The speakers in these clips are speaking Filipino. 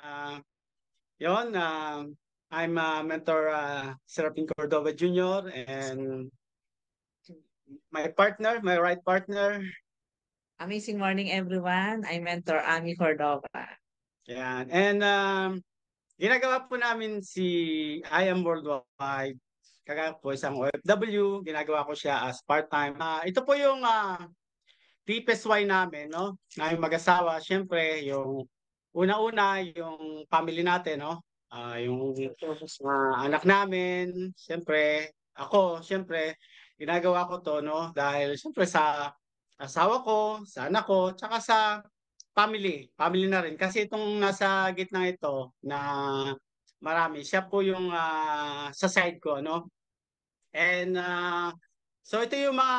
uh, yon, uh, I'm a mentor uh, Serapin Cordova Jr. and my partner, my right partner. Amazing morning, everyone. I'm mentor Ami Cordova. Yan. And um, ginagawa po namin si I Am Worldwide. Kagaya po isang OFW. Ginagawa ko siya as part-time. Uh, ito po yung uh, TPSY namin, no? Na yung mag-asawa. Siyempre, yung una-una, yung family natin, no? Uh, yung uh, anak namin, siyempre, ako, siyempre, ginagawa ko to, no? Dahil siyempre sa asawa ko, sa anak ko, tsaka sa family. Family na rin. Kasi itong nasa gitna ito na marami, siya po yung uh, sa side ko, no? And uh, so ito yung mga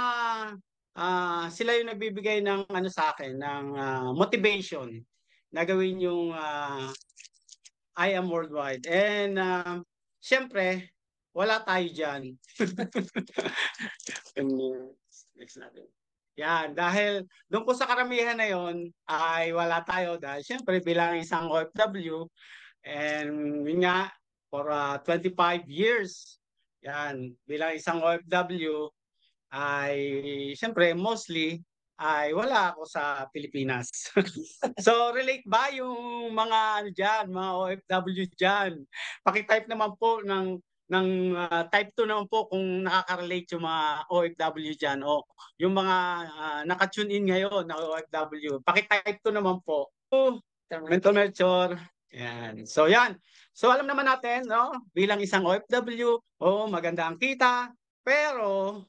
uh, sila yung nagbibigay ng ano sa akin ng uh, motivation na gawin yung uh, I am worldwide. And uh, syempre, wala tayo diyan. Next natin. Yan, dahil doon po sa karamihan na yon ay wala tayo dahil syempre bilang isang OFW and yun nga for uh, 25 years yan bilang isang OFW ay siyempre mostly ay wala ako sa Pilipinas. so relate ba yung mga ano diyan, mga OFW diyan? Paki-type naman po ng ng uh, type 2 naman po kung nakaka-relate yung mga OFW diyan o yung mga uh, naka-tune in ngayon na OFW. Paki-type 2 naman po. Mental Melchor. Yan. So yan. So alam naman natin, no, bilang isang OFW, oh, maganda ang kita, pero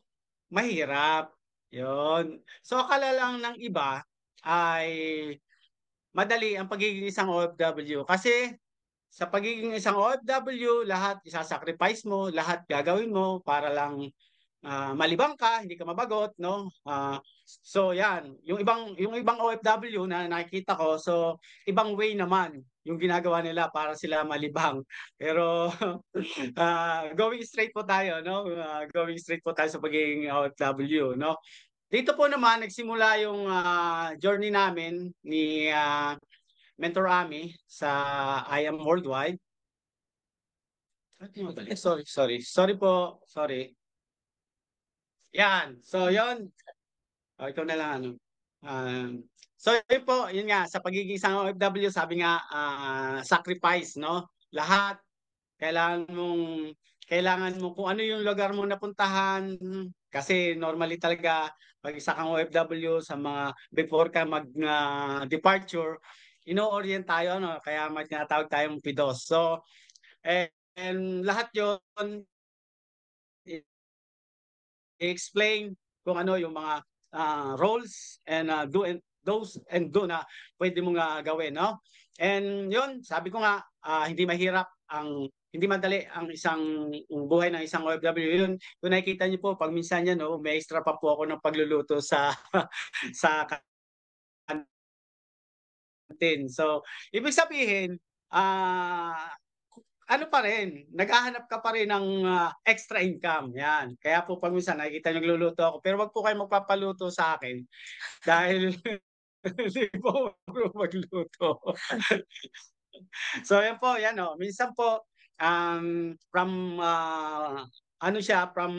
mahirap. Yon. So akala lang ng iba ay madali ang pagiging isang OFW kasi sa pagiging isang OFW, lahat isasacrifice mo, lahat gagawin mo para lang uh, malibang ka, hindi ka mabagot, no? Uh, so yan, yung ibang yung ibang OFW na nakikita ko, so ibang way naman yung ginagawa nila para sila malibang. Pero uh, going straight po tayo, no? Uh, going straight po tayo sa pagiging OFW, no? Dito po naman nagsimula yung uh, journey namin ni uh, Mentor Ami sa I Am Worldwide. Sorry, sorry. Sorry po. Sorry. Yan. So, yon. Oh, ito na lang ano. Um, So yun po, yun nga, sa pagiging isang OFW, sabi nga, uh, sacrifice, no? Lahat, kailangan mong, kailangan mo kung ano yung lugar mo napuntahan, kasi normally talaga, pag isa kang OFW, sa mga, before ka mag-departure, uh, ino-orient tayo, no? kaya may tinatawag tayong PIDOS. So, and, and lahat yon i-explain kung ano yung mga uh, roles and uh, do and those and do na pwede mo nga gawin, no? And yun, sabi ko nga, uh, hindi mahirap ang hindi madali ang isang buhay ng isang OFW. Yun, kung nakikita niyo po, pag minsan yan, no, may extra pa po ako ng pagluluto sa sa kantin. So, ibig sabihin, ah uh, ano pa rin, naghahanap ka pa rin ng uh, extra income. Yan. Kaya po pag minsan nakikita niyo nagluluto ako, pero wag po kayo magpapaluto sa akin dahil Hindi po magluto. so yan po, yan o. Oh. Minsan po, um, from, uh, ano siya, from,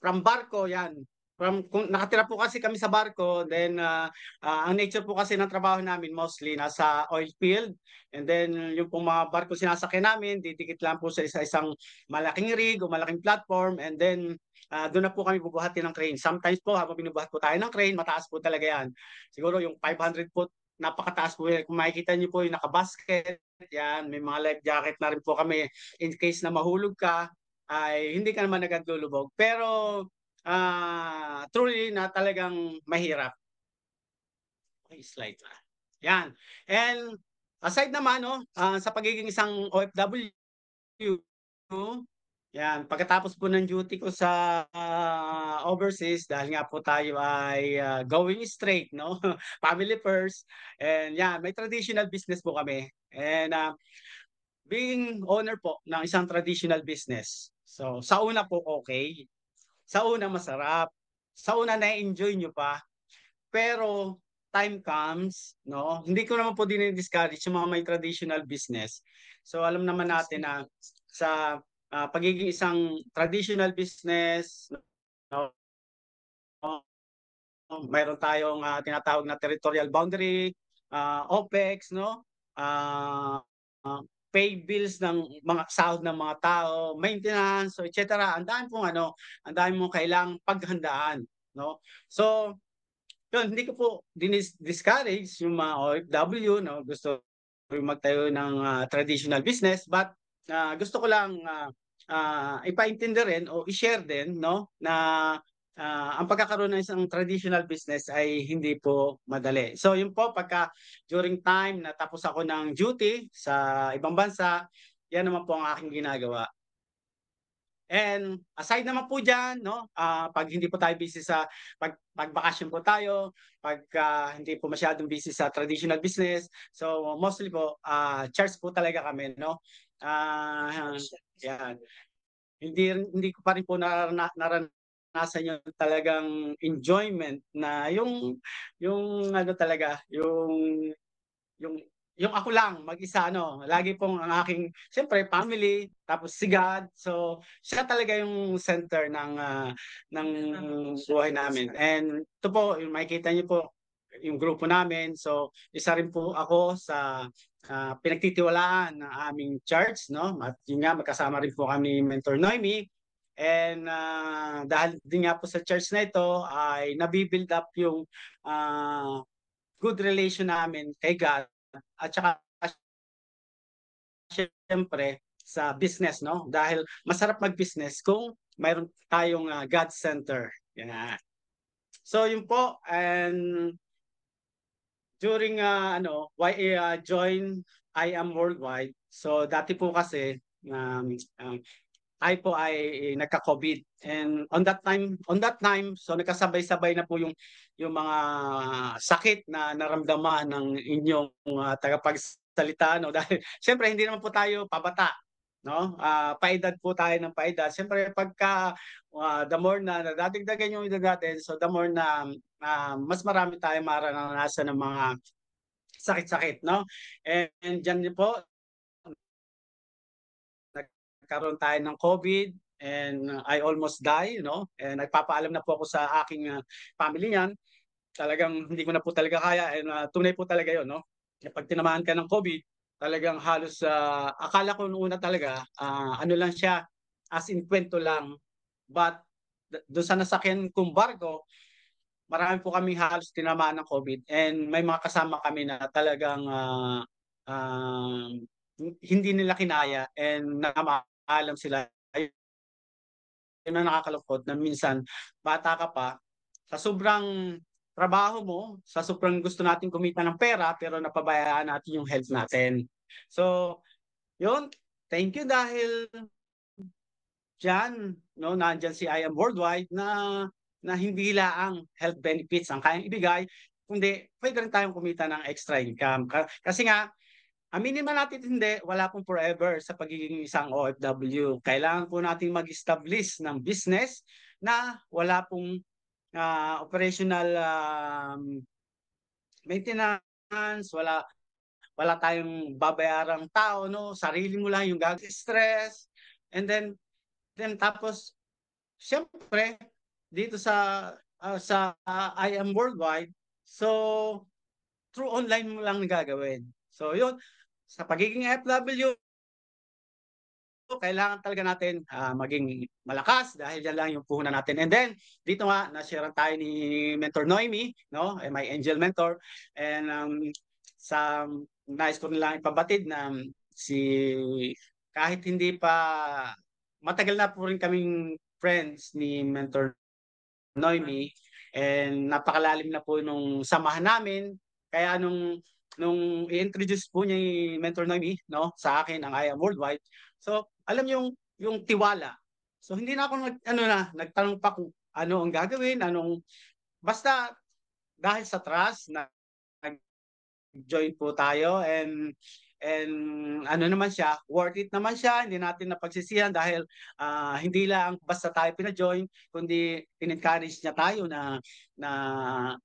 from barko, yan. From, kung nakatira po kasi kami sa barko, then uh, uh, ang nature po kasi ng trabaho namin mostly nasa oil field. And then yung pong mga barko sinasakyan namin, didikit lang po sa isa isang malaking rig o malaking platform. And then uh, doon na po kami bubuhatin ng crane. Sometimes po habang binubuhat po tayo ng crane, mataas po talaga yan. Siguro yung 500 foot, napakataas po. Kung makikita niyo po yung nakabasket, yan, may mga life jacket na rin po kami. In case na mahulog ka, ay hindi ka naman agad lulubog. Pero uh, truly na talagang mahirap. Okay, slide na. Yan. And aside naman, no, uh, sa pagiging isang OFW, yan, pagkatapos po ng duty ko sa uh, overseas dahil nga po tayo ay uh, going straight, no? Family first. And yan, may traditional business po kami. And uh, being owner po ng isang traditional business. So, sa una po okay. Sa una masarap. Sa una na-enjoy nyo pa. Pero time comes, no, hindi ko naman po din-discourage yung mga may traditional business. So alam naman natin na sa uh, pagiging isang traditional business, no, mayroon tayong uh, tinatawag na territorial boundary, uh, OPEX, no? Uh, uh, pay bills ng mga sahod ng mga tao, maintenance, so etc. Ang dami pong ano, ang dami mong kailangang paghandaan, no? So, yun, hindi ko po dinis-discourage yung mga OFW, no? Gusto magtayo ng uh, traditional business, but uh, gusto ko lang uh, uh, ipaintindi rin o i-share din, no? Na uh, ang pagkakaroon ng isang traditional business ay hindi po madali. So yun po, pagka during time na tapos ako ng duty sa ibang bansa, yan naman po ang aking ginagawa. And aside naman po diyan, no, uh, pag hindi po tayo busy sa pag pagbakasyon po tayo, pag uh, hindi po masyadong busy sa traditional business, so mostly po uh, charge po talaga kami, no. Uh, yan. Hindi hindi ko pa rin po naranasan naranasan yung talagang enjoyment na yung yung ano talaga yung yung yung ako lang mag-isa ano. Lagi pong ang aking siyempre family tapos si God. So siya talaga yung center ng uh, ng buhay namin. And ito po yung makikita niyo po yung grupo namin. So isa rin po ako sa uh, pinagtitiwalaan ng aming church no? At yun nga magkasama rin po kami mentor Noemi. And uh, dahil din nga po sa church na ito ay nabibuild up yung uh, good relation namin kay God. At saka syempre sa business no? Dahil masarap mag-business kung mayroon tayong uh, God center. Yan. So yun po. And during uh, ano why uh, join I am worldwide. So dati po kasi um, um, tayo po ay nagka-COVID. And on that time, on that time, so nagkasabay-sabay na po yung yung mga sakit na naramdaman ng inyong uh, tagapagsalita no dahil syempre hindi naman po tayo pabata no uh, paedad po tayo ng paedad syempre pagka uh, the more na nadadagdagan yung edad natin so the more na uh, mas marami tayong maranasan ng mga sakit-sakit no and, and diyan po nagkaroon tayo ng COVID and I almost die, no? And nagpapaalam na po ako sa aking uh, family niyan. Talagang hindi ko na po talaga kaya and uh, tunay po talaga 'yon, no? Kapag tinamaan ka ng COVID, talagang halos uh, akala ko noong talaga uh, ano lang siya as in kwento lang. But doon sa nasakyan kong barko, marami po kami halos tinamaan ng COVID and may mga kasama kami na talagang uh, uh, hindi nila kinaya and nama alam sila yun ang nakakalungkot na minsan bata ka pa sa sobrang trabaho mo, sa sobrang gusto natin kumita ng pera pero napabayaan natin yung health natin. So, yun, thank you dahil dyan, no, nandyan si I Am Worldwide na na hindi laang health benefits ang kayang ibigay, kundi pwede rin tayong kumita ng extra income. Kasi nga, Aminin man natin hindi, wala pong forever sa pagiging isang OFW. Kailangan po natin mag-establish ng business na wala pong uh, operational um, maintenance, wala wala tayong babayarang tao, no? Sarili mo lang yung gag stress. And then then tapos siyempre dito sa uh, sa uh, I am worldwide. So through online mo lang gagawin. So yun, sa pagiging FW, kailangan talaga natin uh, maging malakas dahil yan lang yung puhunan natin. And then, dito nga, na-share tayo ni Mentor Noemi, no? Eh, my angel mentor. And um, sa nais ko nilang ipabatid na si kahit hindi pa matagal na po rin kaming friends ni Mentor Noemi and napakalalim na po nung samahan namin. Kaya nung nung i-introduce po niya yung mentor Noemi, no, sa akin ang I am worldwide. So, alam yung yung tiwala. So hindi na ako nag, ano na, nagtanong pa kung ano ang gagawin, anong basta dahil sa trust na nag-join po tayo and and ano naman siya, worth it naman siya, hindi natin napagsisihan dahil uh, hindi lang basta tayo pina-join, kundi in-encourage niya tayo na na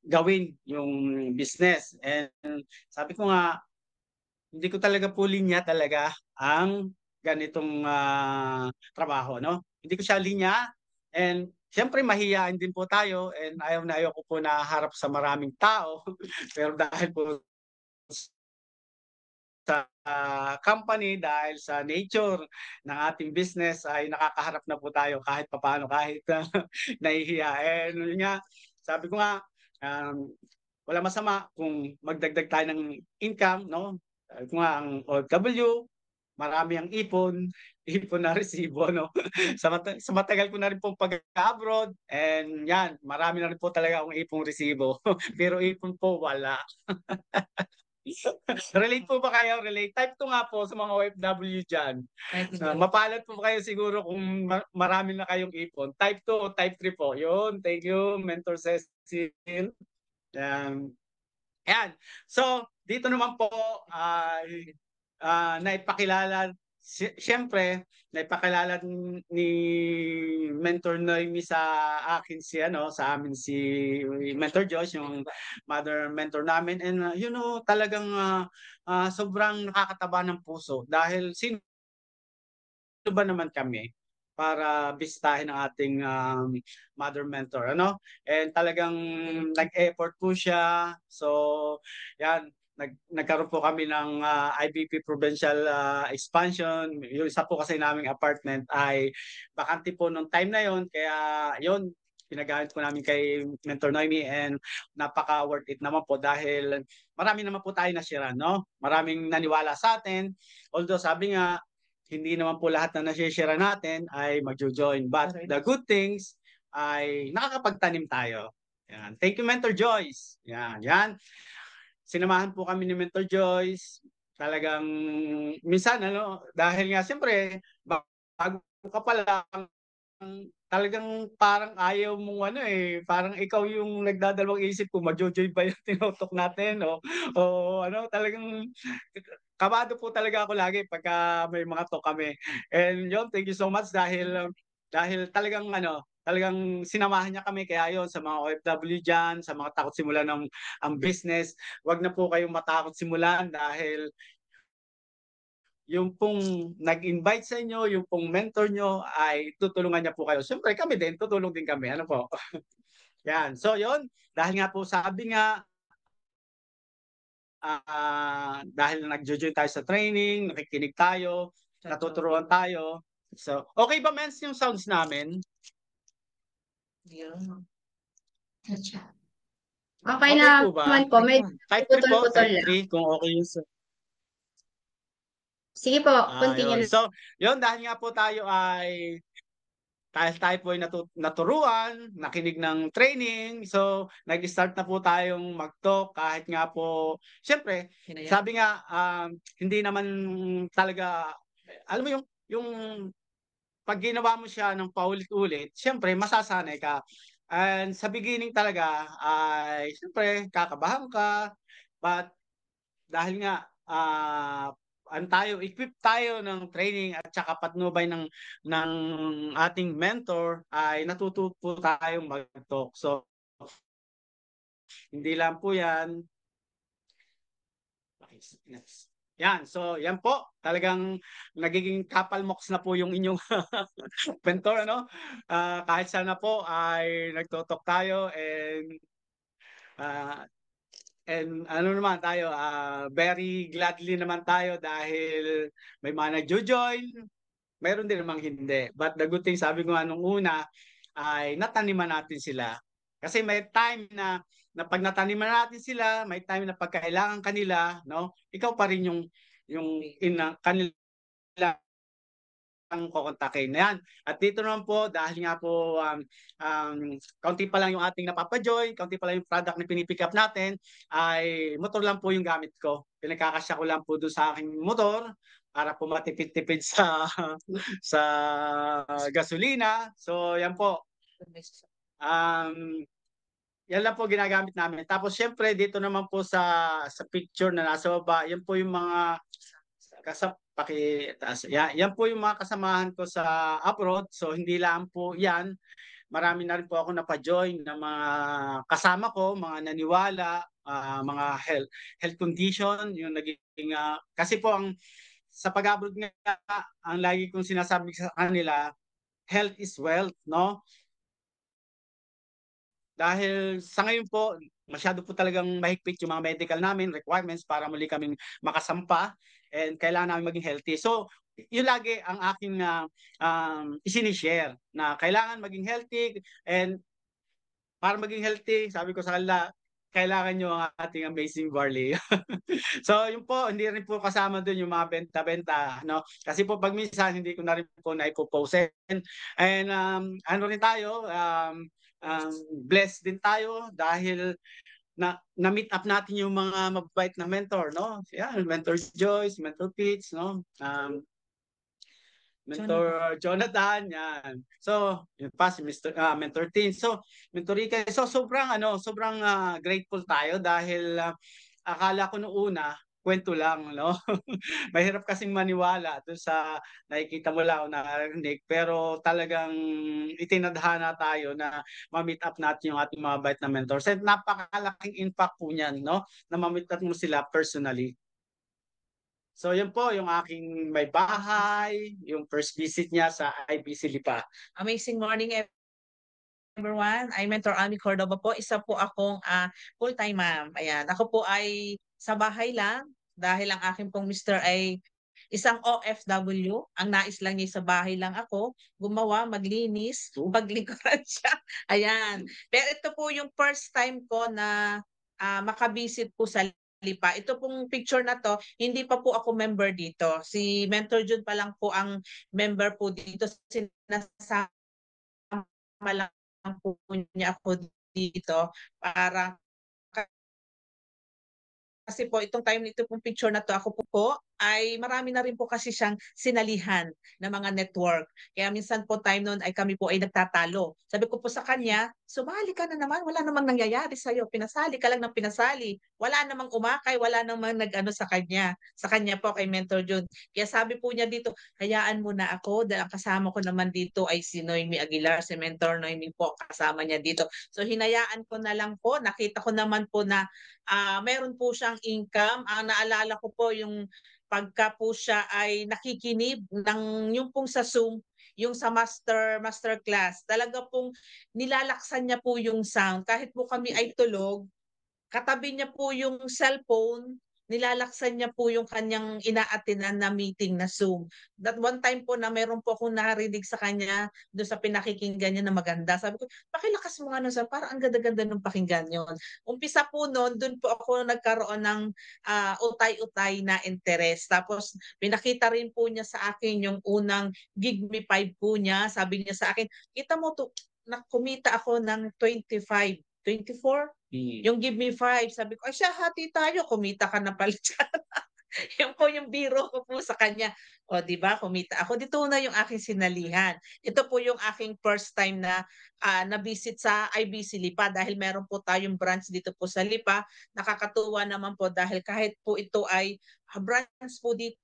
gawin yung business. And sabi ko nga, hindi ko talaga po linya talaga ang ganitong uh, trabaho, no? Hindi ko siya linya and Siyempre, mahihain din po tayo and ayaw na ayaw ko po na harap sa maraming tao. Pero dahil po sa uh, company dahil sa nature ng ating business ay nakakaharap na po tayo kahit papaano kahit uh, nahihiya. And yun nga, sabi ko nga, um, wala masama kung magdagdag tayo ng income, no? Sabi ko nga, ang OFW, marami ang ipon, ipon na resibo, no? sa, mat- sa matagal ko na rin pong pag-abroad, and yan, marami na rin po talaga akong ipong resibo. Pero ipon po, wala. Relate po ba kayo? Relate. Type to nga po sa mga OFW dyan. Uh, mapalad po kayo siguro kung ma- marami na kayong ipon. Type 2 o type 3 po. Yun. Thank you, Mentor Cecil. Um, yan. So, dito naman po, uh, uh, naipakilala siyempre, naipakilala ni Mentor Noemi sa akin si ano, sa amin si Mentor Josh, yung mother mentor namin. And uh, you know, talagang uh, uh, sobrang nakakataba ng puso dahil sino ba naman kami para bisitahin ang ating um, mother mentor ano? And talagang nag-effort po siya. So yan nag nagkaroon po kami ng uh, ah, IBP provincial uh, expansion. Yung isa po kasi naming apartment ay bakante po nung time na yon kaya yon pinagamit ko namin kay Mentor Noemi and napaka worth it naman po dahil marami naman po tayo nasira, no? Maraming naniwala sa atin. Although sabi nga, hindi naman po lahat na nasishira natin ay magjo-join. But the good things ay nakakapagtanim tayo. Yan. Thank you, Mentor Joyce. Yan, yan sinamahan po kami ni Mentor Joyce. Talagang minsan ano, dahil nga siyempre bago ka pa lang talagang parang ayaw mong ano eh, parang ikaw yung nagdadalawang isip kung magjo-joy ba yung tinotok natin o, o ano, talagang kabado po talaga ako lagi pagka may mga talk kami. And yun, thank you so much dahil dahil talagang ano, talagang sinamahan niya kami kaya yon sa mga OFW diyan, sa mga takot simulan ng ang business, wag na po kayong matakot simulan dahil yung pong nag-invite sa inyo, yung pong mentor nyo ay tutulungan niya po kayo. Siyempre kami din, tutulong din kami. Ano po? Yan. So yon dahil nga po sabi nga uh, dahil nag-join tayo sa training, nakikinig tayo, natuturuan tayo. So, okay ba mens yung sounds namin? Yun. Okay, okay na naman po. May type 3 po, type 3 kung okay yung Sige po, ah, continue. Yun. So, yun, dahil nga po tayo ay dahil tayo po ay natu- naturuan, nakinig ng training, so nag-start na po tayong mag-talk kahit nga po, syempre, Hinaya. sabi nga, um, hindi naman talaga, alam mo yung, yung pag ginawa mo siya ng paulit-ulit, syempre masasanay ka. And sa beginning talaga ay syempre kakabahan ka but dahil nga uh, an tayo equip tayo ng training at saka patnubay ng ng ating mentor ay natututo tayong mag-talk. So hindi lang po 'yan. Okay, next. Yan, so yan po. Talagang nagiging kapalmoks na po yung inyong mentor, ano? Uh, kahit sana po ay nagtotok tayo and uh, and ano naman tayo, uh, very gladly naman tayo dahil may mga nagjo-join, mayroon din namang hindi. But the good thing, sabi ko nga nung una, ay nataniman natin sila. Kasi may time na na pag nataniman natin sila, may time na pagkailangan kanila, no? Ikaw pa rin yung yung ina kanila ang kukontakin na yan. At dito naman po, dahil nga po um, um, kaunti pa lang yung ating napapajoy, kaunti pa lang yung product na pinipick up natin, ay motor lang po yung gamit ko. Pinagkakasya ko lang po doon sa aking motor para po matipid-tipid sa sa gasolina. So yan po. Um, yan lang po ginagamit namin. Tapos syempre dito naman po sa sa picture na nasa baba, yan po yung mga kasap pakitaas. Yan, yan po yung mga kasamahan ko sa abroad. So hindi lang po yan. Marami na rin po ako napa-join ng mga kasama ko, mga naniwala, ah, mga health health condition, yung naging ah, kasi po ang sa pag-abroad nga ang lagi kong sinasabi sa kanila, health is wealth, no? Dahil sa ngayon po, masyado po talagang mahigpit yung mga medical namin requirements para muli kaming makasampa and kailangan namin maging healthy. So, yun lagi ang aking uh, um, isinishare na kailangan maging healthy and para maging healthy, sabi ko sa kanila, kailangan nyo ang ating amazing barley. so, yun po, hindi rin po kasama dun yung mga benta-benta. No? Kasi po pag minsan, hindi ko na rin po naipopost. And, and um, ano rin tayo, um, um, blessed din tayo dahil na na-meet up natin yung mga mabait na mentor, no? Yeah, Mentor Joyce, Mentor Pitts, no? Um, Mentor Jonathan, yan. So, yun pa si Mr. Uh, Mentor Tin. So, Mentor Rika, so sobrang ano, sobrang uh, grateful tayo dahil uh, akala ko noong una kwento lang, no? Mahirap kasing maniwala doon sa nakikita mo lang o narinig, pero talagang itinadhana tayo na ma-meet up natin yung ating mga bait na mentors. At napakalaking impact po niyan, no? Na ma-meet up mo sila personally. So yun po yung aking may bahay, yung first visit niya sa IBC Lipa. Amazing morning everyone. I'm Mentor Ami Cordova po. Isa po akong uh, full-time ma'am. Ayan. Ako po ay sa bahay lang dahil ang aking pong mister ay isang OFW. Ang nais lang niya sa bahay lang ako, gumawa, maglinis, paglingkuran siya. Ayan. Pero ito po yung first time ko na uh, makabisit po sa Lipa. Ito pong picture na to, hindi pa po ako member dito. Si Mentor Jun pa lang po ang member po dito. Sinasama lang po niya ako dito para kasi po itong time nito pong picture na to ako po po ay marami na rin po kasi siyang sinalihan ng mga network. Kaya minsan po time noon ay kami po ay nagtatalo. Sabi ko po sa kanya, sumali ka na naman, wala namang nangyayari sa'yo. Pinasali ka lang ng pinasali. Wala namang umakay, wala namang nag-ano sa kanya. Sa kanya po kay Mentor Jun. Kaya sabi po niya dito, hayaan mo na ako dahil ang kasama ko naman dito ay si Noemi Aguilar, si Mentor Noemi po kasama niya dito. So hinayaan ko na lang po, nakita ko naman po na uh, meron po siyang income. Ang naalala ko po yung pagka po siya ay nakikinig ng yung pong sa Zoom, yung sa master master class, talaga pong nilalaksan niya po yung sound. Kahit po kami ay tulog, katabi niya po yung cellphone nilalaksan niya po yung kanyang inaatinan na meeting na Zoom. That one time po na meron po akong narinig sa kanya doon sa pinakikinggan niya na maganda. Sabi ko, pakilakas mo nga nun sa parang ang ganda-ganda ng pakinggan yon. Umpisa po noon, doon po ako nagkaroon ng uh, utay-utay na interest. Tapos pinakita rin po niya sa akin yung unang Gig Me 5 po niya. Sabi niya sa akin, kita mo to, na kumita ako ng 25 24? Mm. Yung give me 5, sabi ko, ay siya, hati tayo, kumita ka na pala dyan. yung po yung biro ko po sa kanya. O, di ba, kumita ako. Dito na yung aking sinalihan. Ito po yung aking first time na uh, na-visit sa IBC Lipa dahil meron po tayong branch dito po sa Lipa. Nakakatuwa naman po dahil kahit po ito ay uh, branch po dito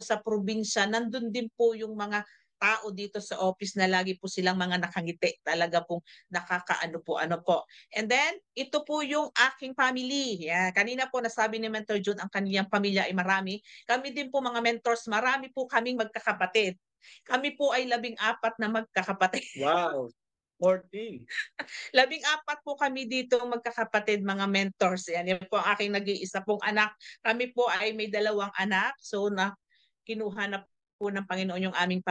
sa probinsya, nandun din po yung mga tao dito sa office na lagi po silang mga nakangiti. Talaga pong nakakaano po, ano po. And then, ito po yung aking family. Yeah. Kanina po nasabi ni Mentor June, ang kaniyang pamilya ay marami. Kami din po mga mentors, marami po kaming magkakapatid. Kami po ay labing apat na magkakapatid. Wow! 14. Labing apat po kami dito magkakapatid, mga mentors. Yan, yan po ang aking nag-iisa pong anak. Kami po ay may dalawang anak. So, na kinuha na po ng Panginoon yung aming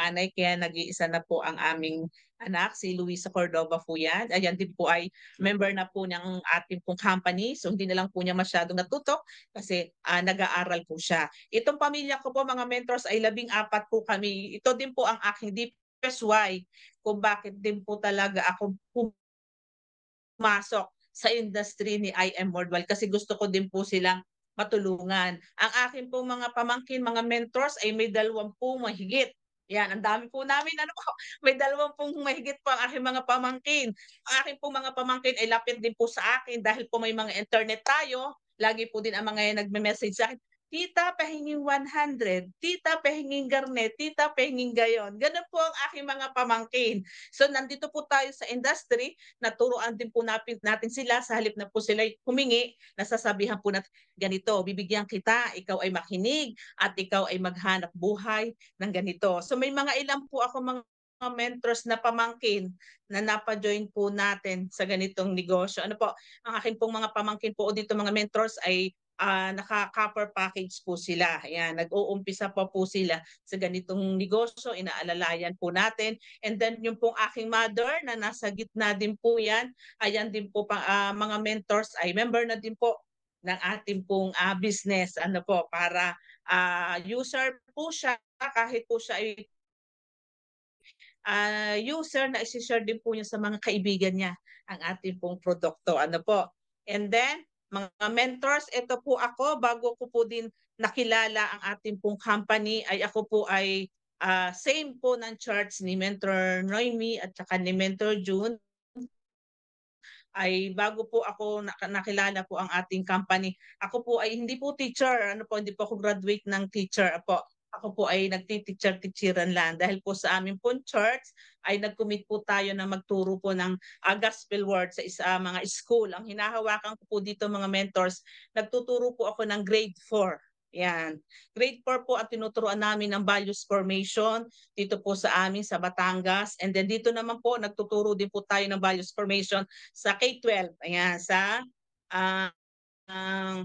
panganay kaya nag-iisa na po ang aming anak, si Luisa Cordova po yan. Ayan din po ay member na po ng ating pong company. So hindi na lang po niya masyadong natutok kasi uh, nag-aaral po siya. Itong pamilya ko po mga mentors ay labing apat po kami. Ito din po ang aking deepest why kung bakit din po talaga ako pumasok sa industry ni IM Worldwide kasi gusto ko din po silang matulungan. Ang akin po mga pamangkin, mga mentors ay may dalawang po mahigit yan, ang dami po namin, ano po, may dalawang pong mahigit pa ang aking mga pamangkin. Ang aking po mga pamangkin ay lapit din po sa akin dahil po may mga internet tayo, lagi po din ang mga nagme-message sa akin, Tita, pahinging 100. Tita, pahinging garnet. Tita, pahinging gayon. Ganun po ang aking mga pamangkin. So, nandito po tayo sa industry. Naturuan din po natin, sila sa halip na po sila humingi. Nasasabihan po natin, ganito, bibigyan kita, ikaw ay makinig at ikaw ay maghanap buhay ng ganito. So, may mga ilang po ako mga mga mentors na pamangkin na napajoin po natin sa ganitong negosyo. Ano po, ang aking pong mga pamangkin po dito mga mentors ay uh, naka-copper package po sila. Ayan, nag-uumpisa pa po sila sa ganitong negosyo, inaalalayan po natin. And then yung pong aking mother na nasa gitna din po yan, ayan din po pa, uh, mga mentors ay member na din po ng ating pong uh, business ano po para uh, user po siya kahit po siya ay uh, user na isi-share din po niya sa mga kaibigan niya ang ating pong produkto ano po and then mga mentors, ito po ako, bago ko po din nakilala ang ating pong company, ay ako po ay uh, same po ng charts ni Mentor Noemi at saka ni Mentor June ay bago po ako nakilala po ang ating company. Ako po ay hindi po teacher, ano po, hindi po ako graduate ng teacher po ako po ay nagtiteacher-teacheran lang dahil po sa amin po church ay nag-commit po tayo na magturo po ng uh, gospel word sa isa mga school. Ang hinahawakan ko po dito mga mentors, nagtuturo po ako ng grade 4. Yan. Grade 4 po at tinuturuan namin ng values formation dito po sa amin sa Batangas. And then dito naman po, nagtuturo din po tayo ng values formation sa K-12. Ayan, sa uh, uh,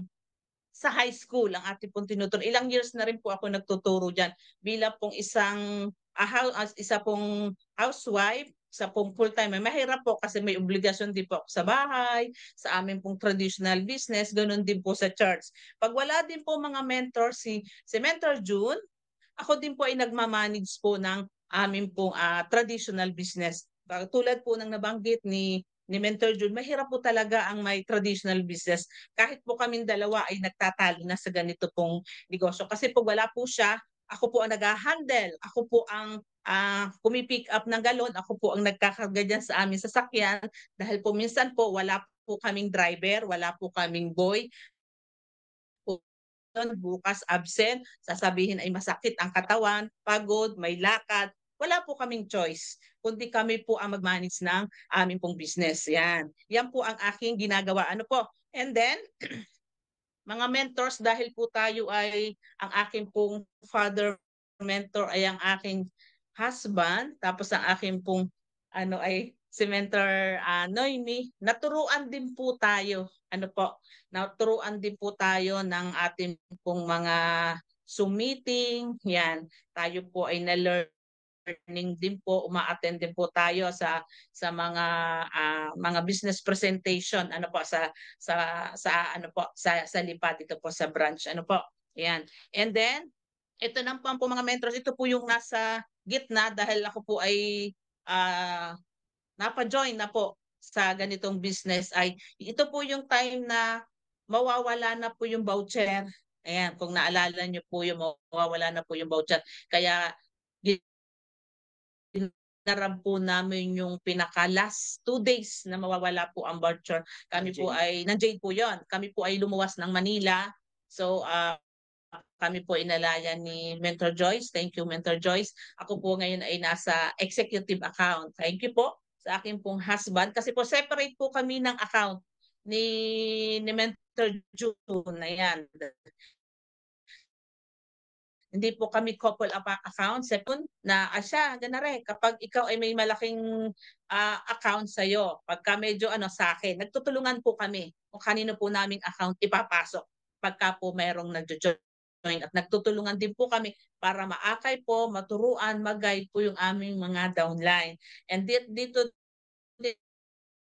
sa high school ang ating pong tinuturo. Ilang years na rin po ako nagtuturo dyan bilang pong isang uh, isa pong housewife sa pong full-time. Mahirap po kasi may obligasyon din po ako sa bahay, sa amin pong traditional business, ganun din po sa church. Pag wala din po mga mentor, si, si Mentor June, ako din po ay nagmamanage po ng amin pong uh, traditional business. Tulad po ng nabanggit ni ni Mentor June, mahirap po talaga ang may traditional business. Kahit po kaming dalawa ay nagtatalo na sa ganito pong negosyo. Kasi pag wala po siya, ako po ang nag-handle. Ako po ang uh, kumipick up ng galon. Ako po ang nagkakarga dyan sa aming sasakyan. Dahil po minsan po wala po kaming driver, wala po kaming boy bukas absent, sasabihin ay masakit ang katawan, pagod, may lakad, wala po kaming choice, kundi kami po ang mag-manage ng aming pong business. Yan. Yan po ang aking ginagawa. Ano po? And then, mga mentors, dahil po tayo ay, ang aking pong father mentor ay ang aking husband, tapos ang aking pong ano ay si mentor uh, Noemi, naturuan din po tayo. Ano po? Naturuan din po tayo ng ating pong mga Zoom meeting. Yan. Tayo po ay na-learn learning din po, uma-attend din po tayo sa sa mga uh, mga business presentation ano po sa sa sa ano po sa sa lipat dito po sa branch ano po. Ayan. And then ito nang po, po mga mentors, ito po yung nasa gitna dahil ako po ay uh, napa-join na po sa ganitong business ay ito po yung time na mawawala na po yung voucher. Ayan, kung naalala niyo po yung mawawala na po yung voucher. Kaya naram po namin yung pinaka last two days na mawawala po ang voucher. Kami po ay, nandiyan po yon Kami po ay lumuwas ng Manila. So, uh, kami po inalayan ni Mentor Joyce. Thank you, Mentor Joyce. Ako po ngayon ay nasa executive account. Thank you po sa aking pong husband. Kasi po separate po kami ng account ni, ni Mentor June. Ayan hindi po kami couple account. Second, na asya, ganare, kapag ikaw ay may malaking uh, account sa'yo, pagka medyo ano sa akin, nagtutulungan po kami kung kanino po naming account ipapasok pagka po mayroong nagjo-join at nagtutulungan din po kami para maakay po, maturuan, mag-guide po yung aming mga downline. And dito, dito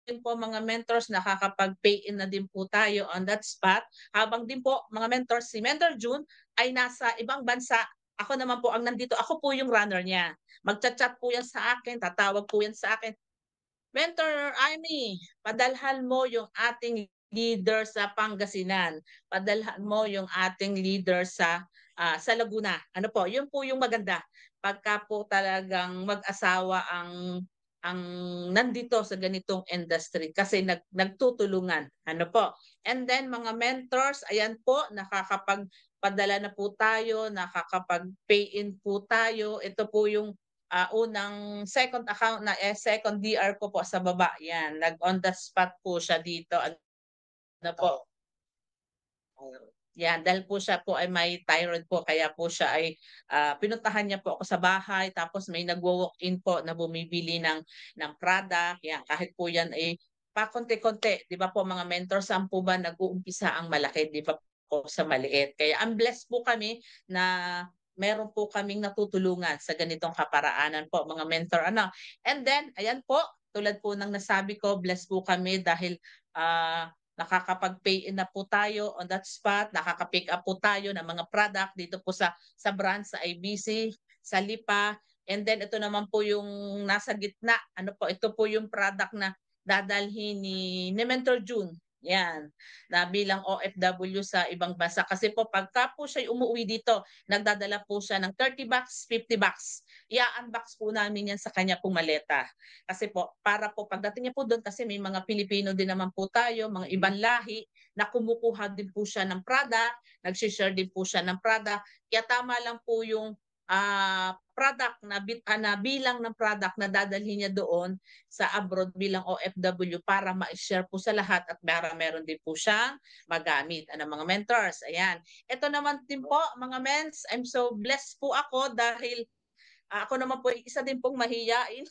din po mga mentors nakakapag-pay in na din po tayo on that spot. Habang din po mga mentors, si Mentor June ay nasa ibang bansa. Ako naman po ang nandito. Ako po yung runner niya. Magchat-chat po yan sa akin. Tatawag po yan sa akin. Mentor Amy, padalhan mo yung ating leader sa Pangasinan. Padalhan mo yung ating leader sa uh, sa Laguna. Ano po? Yun po yung maganda. Pagka po talagang mag-asawa ang ang nandito sa ganitong industry kasi nag, nagtutulungan. Ano po? And then mga mentors, ayan po, nakakapagpadala na po tayo, nakakapag-pay in po tayo. Ito po yung uh, unang second account na eh, second DR ko po sa baba. Yan, nag on the spot po siya dito. Ano po? Yan, dahil po siya po ay may thyroid po, kaya po siya ay uh, pinuntahan niya po ako sa bahay, tapos may nagwo-walk-in po na bumibili ng, ng product. Yan, kahit po yan ay pa konti-konti, di ba po mga mentors, saan po ba nag-uumpisa ang malaki, di ba po sa maliit. Kaya ang blessed po kami na meron po kaming natutulungan sa ganitong kaparaanan po, mga mentor. ano. And then, ayan po, tulad po ng nasabi ko, blessed po kami dahil uh, nakakapag-pay in na po tayo on that spot, nakaka-pick up po tayo ng mga product dito po sa sa branch sa IBC, sa Lipa. And then ito naman po yung nasa gitna. Ano po, ito po yung product na dadalhin ni, ni Mentor June yan, na bilang OFW sa ibang bansa. Kasi po pagka po siya umuwi dito, nagdadala po siya ng 30 bucks, 50 bucks. I-unbox po namin yan sa kanya pong maleta. Kasi po, para po pagdating niya po doon, kasi may mga Pilipino din naman po tayo, mga ibang lahi, na kumukuha din po siya ng product, nagsishare din po siya ng product. Kaya tama lang po yung uh, product na, uh, na bilang ng product na dadalhin niya doon sa abroad bilang OFW para ma-share po sa lahat at para meron din po siyang magamit. Ano mga mentors? Ayan. Ito naman din po mga mens, I'm so blessed po ako dahil uh, ako naman po isa din pong mahiyain.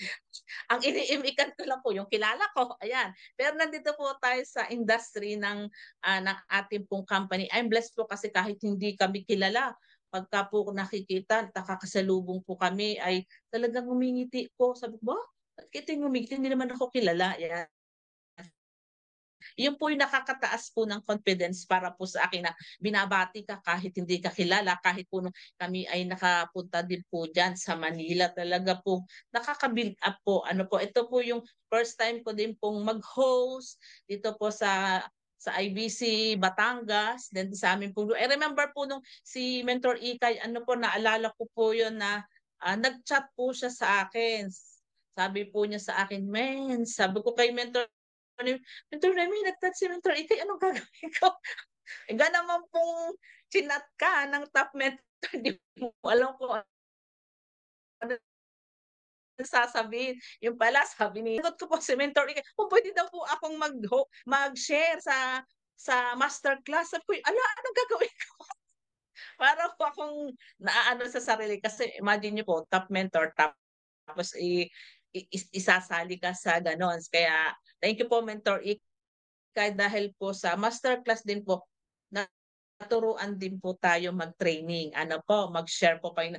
Ang iniimikan ko lang po yung kilala ko. Ayan. Pero nandito po tayo sa industry ng uh, ng ating pong company. I'm blessed po kasi kahit hindi kami kilala, pagka po nakikita, nakakasalubong po kami, ay talagang umingiti po. Sabi ko, ba? Bakit yung umingiti? Hindi naman ako kilala. Yan. Yun po yung nakakataas po ng confidence para po sa akin na binabati ka kahit hindi ka kilala, kahit po kami ay nakapunta din po dyan sa Manila. Talaga po nakaka-build up po. Ano po, ito po yung first time ko din pong mag-host dito po sa sa IBC Batangas, then sa amin po. I remember po nung si Mentor Ikay, ano po, naalala ko po yun na uh, nag-chat po siya sa akin. Sabi po niya sa akin, men, sabi ko kay Mentor, Mentor Remy, nag-chat si Mentor Ikay, anong gagawin ko? Nga naman pong chinat ka ng top mentor, di mo alam ko ano sasabihin. Yung pala, sabi ni, ko po si mentor, kung pwede daw po akong mag, mag-share sa sa masterclass. Sabi ko, ala, anong gagawin ko? Para po akong naaano sa sarili. Kasi imagine niyo po, top mentor, top, tapos i, i, isasali ka sa ganon. Kaya, thank you po, mentor Ikay, dahil po sa masterclass din po, turuan din po tayo mag-training. Ano po, mag-share po kayo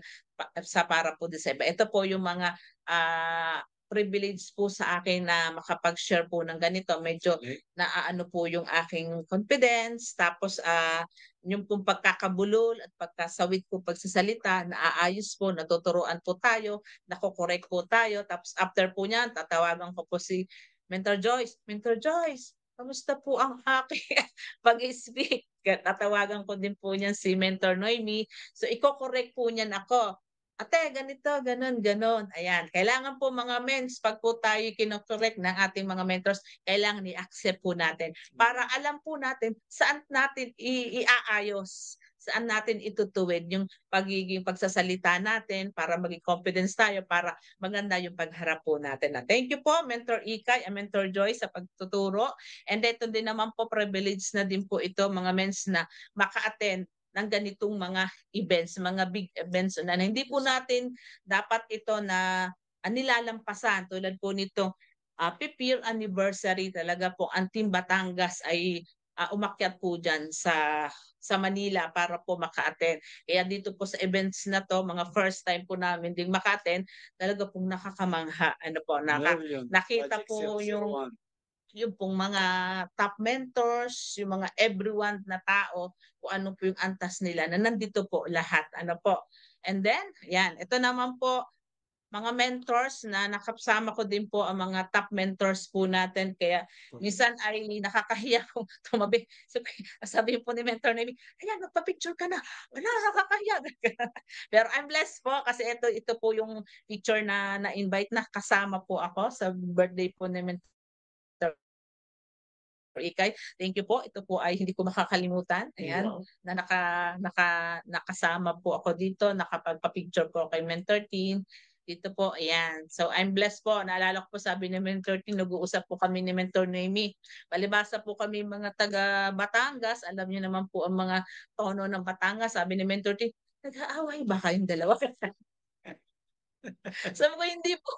sa para po December. Ito po yung mga uh, privilege po sa akin na makapag-share po ng ganito. Medyo okay. naaano po yung aking confidence. Tapos uh, yung pong pagkakabulol at pagkasawit po pagsasalita, naaayos po, natuturuan po tayo, nakokorek po tayo. Tapos after po niyan, tatawagan ko po si Mentor Joyce. Mentor Joyce, kamusta po ang aking pag-speak? Tatawagan ko din po niyan si Mentor Noemi. So, iko-correct po niyan ako. Ate, ganito, ganon, ganon. Ayan. Kailangan po mga mens, pag po tayo kinokorek ng ating mga mentors, kailangan i-accept po natin. Para alam po natin saan natin i-aayos saan natin itutuwid yung pagiging pagsasalita natin para maging confidence tayo, para maganda yung pagharap po natin. Na thank you po, Mentor Ikay and Mentor Joy sa pagtuturo. And ito din naman po, privilege na din po ito, mga mens na maka-attend ng ganitong mga events, mga big events na hindi po natin dapat ito na uh, nilalampasan tulad po nito uh, 50 anniversary talaga po ang Team Batangas ay uh, umakyat po dyan sa sa Manila para po maka-attend. Kaya dito po sa events na to, mga first time po namin ding maka-attend, talaga pong nakakamangha. Ano po, naka, nakita po yung yung pong mga top mentors, yung mga everyone na tao, kung ano po yung antas nila na nandito po lahat. Ano po. And then, yan, ito naman po, mga mentors na nakasama ko din po ang mga top mentors po natin. Kaya minsan ay nakakahiya kung tumabi. Sabi, sabi po ni mentor na ayan, magpa-picture ka na. Wala, nakakahiya. Pero I'm blessed po kasi ito, ito po yung picture na na-invite na kasama po ako sa birthday po ni mentor Ikay. Thank you po. Ito po ay hindi ko makakalimutan. Ayan, Wow. na naka, naka, nakasama po ako dito, nakapagpa-picture ko kay Mentor Team. Dito po, ayan. So, I'm blessed po. Naalala ko po sabi ni Mentor Team, nag-uusap po kami ni Mentor Noemi. Palibasa po kami mga taga Batangas. Alam niyo naman po ang mga tono ng Batangas. Sabi ni Mentor Team, nag-aaway ba kayong dalawa? Sabi ko, hindi po.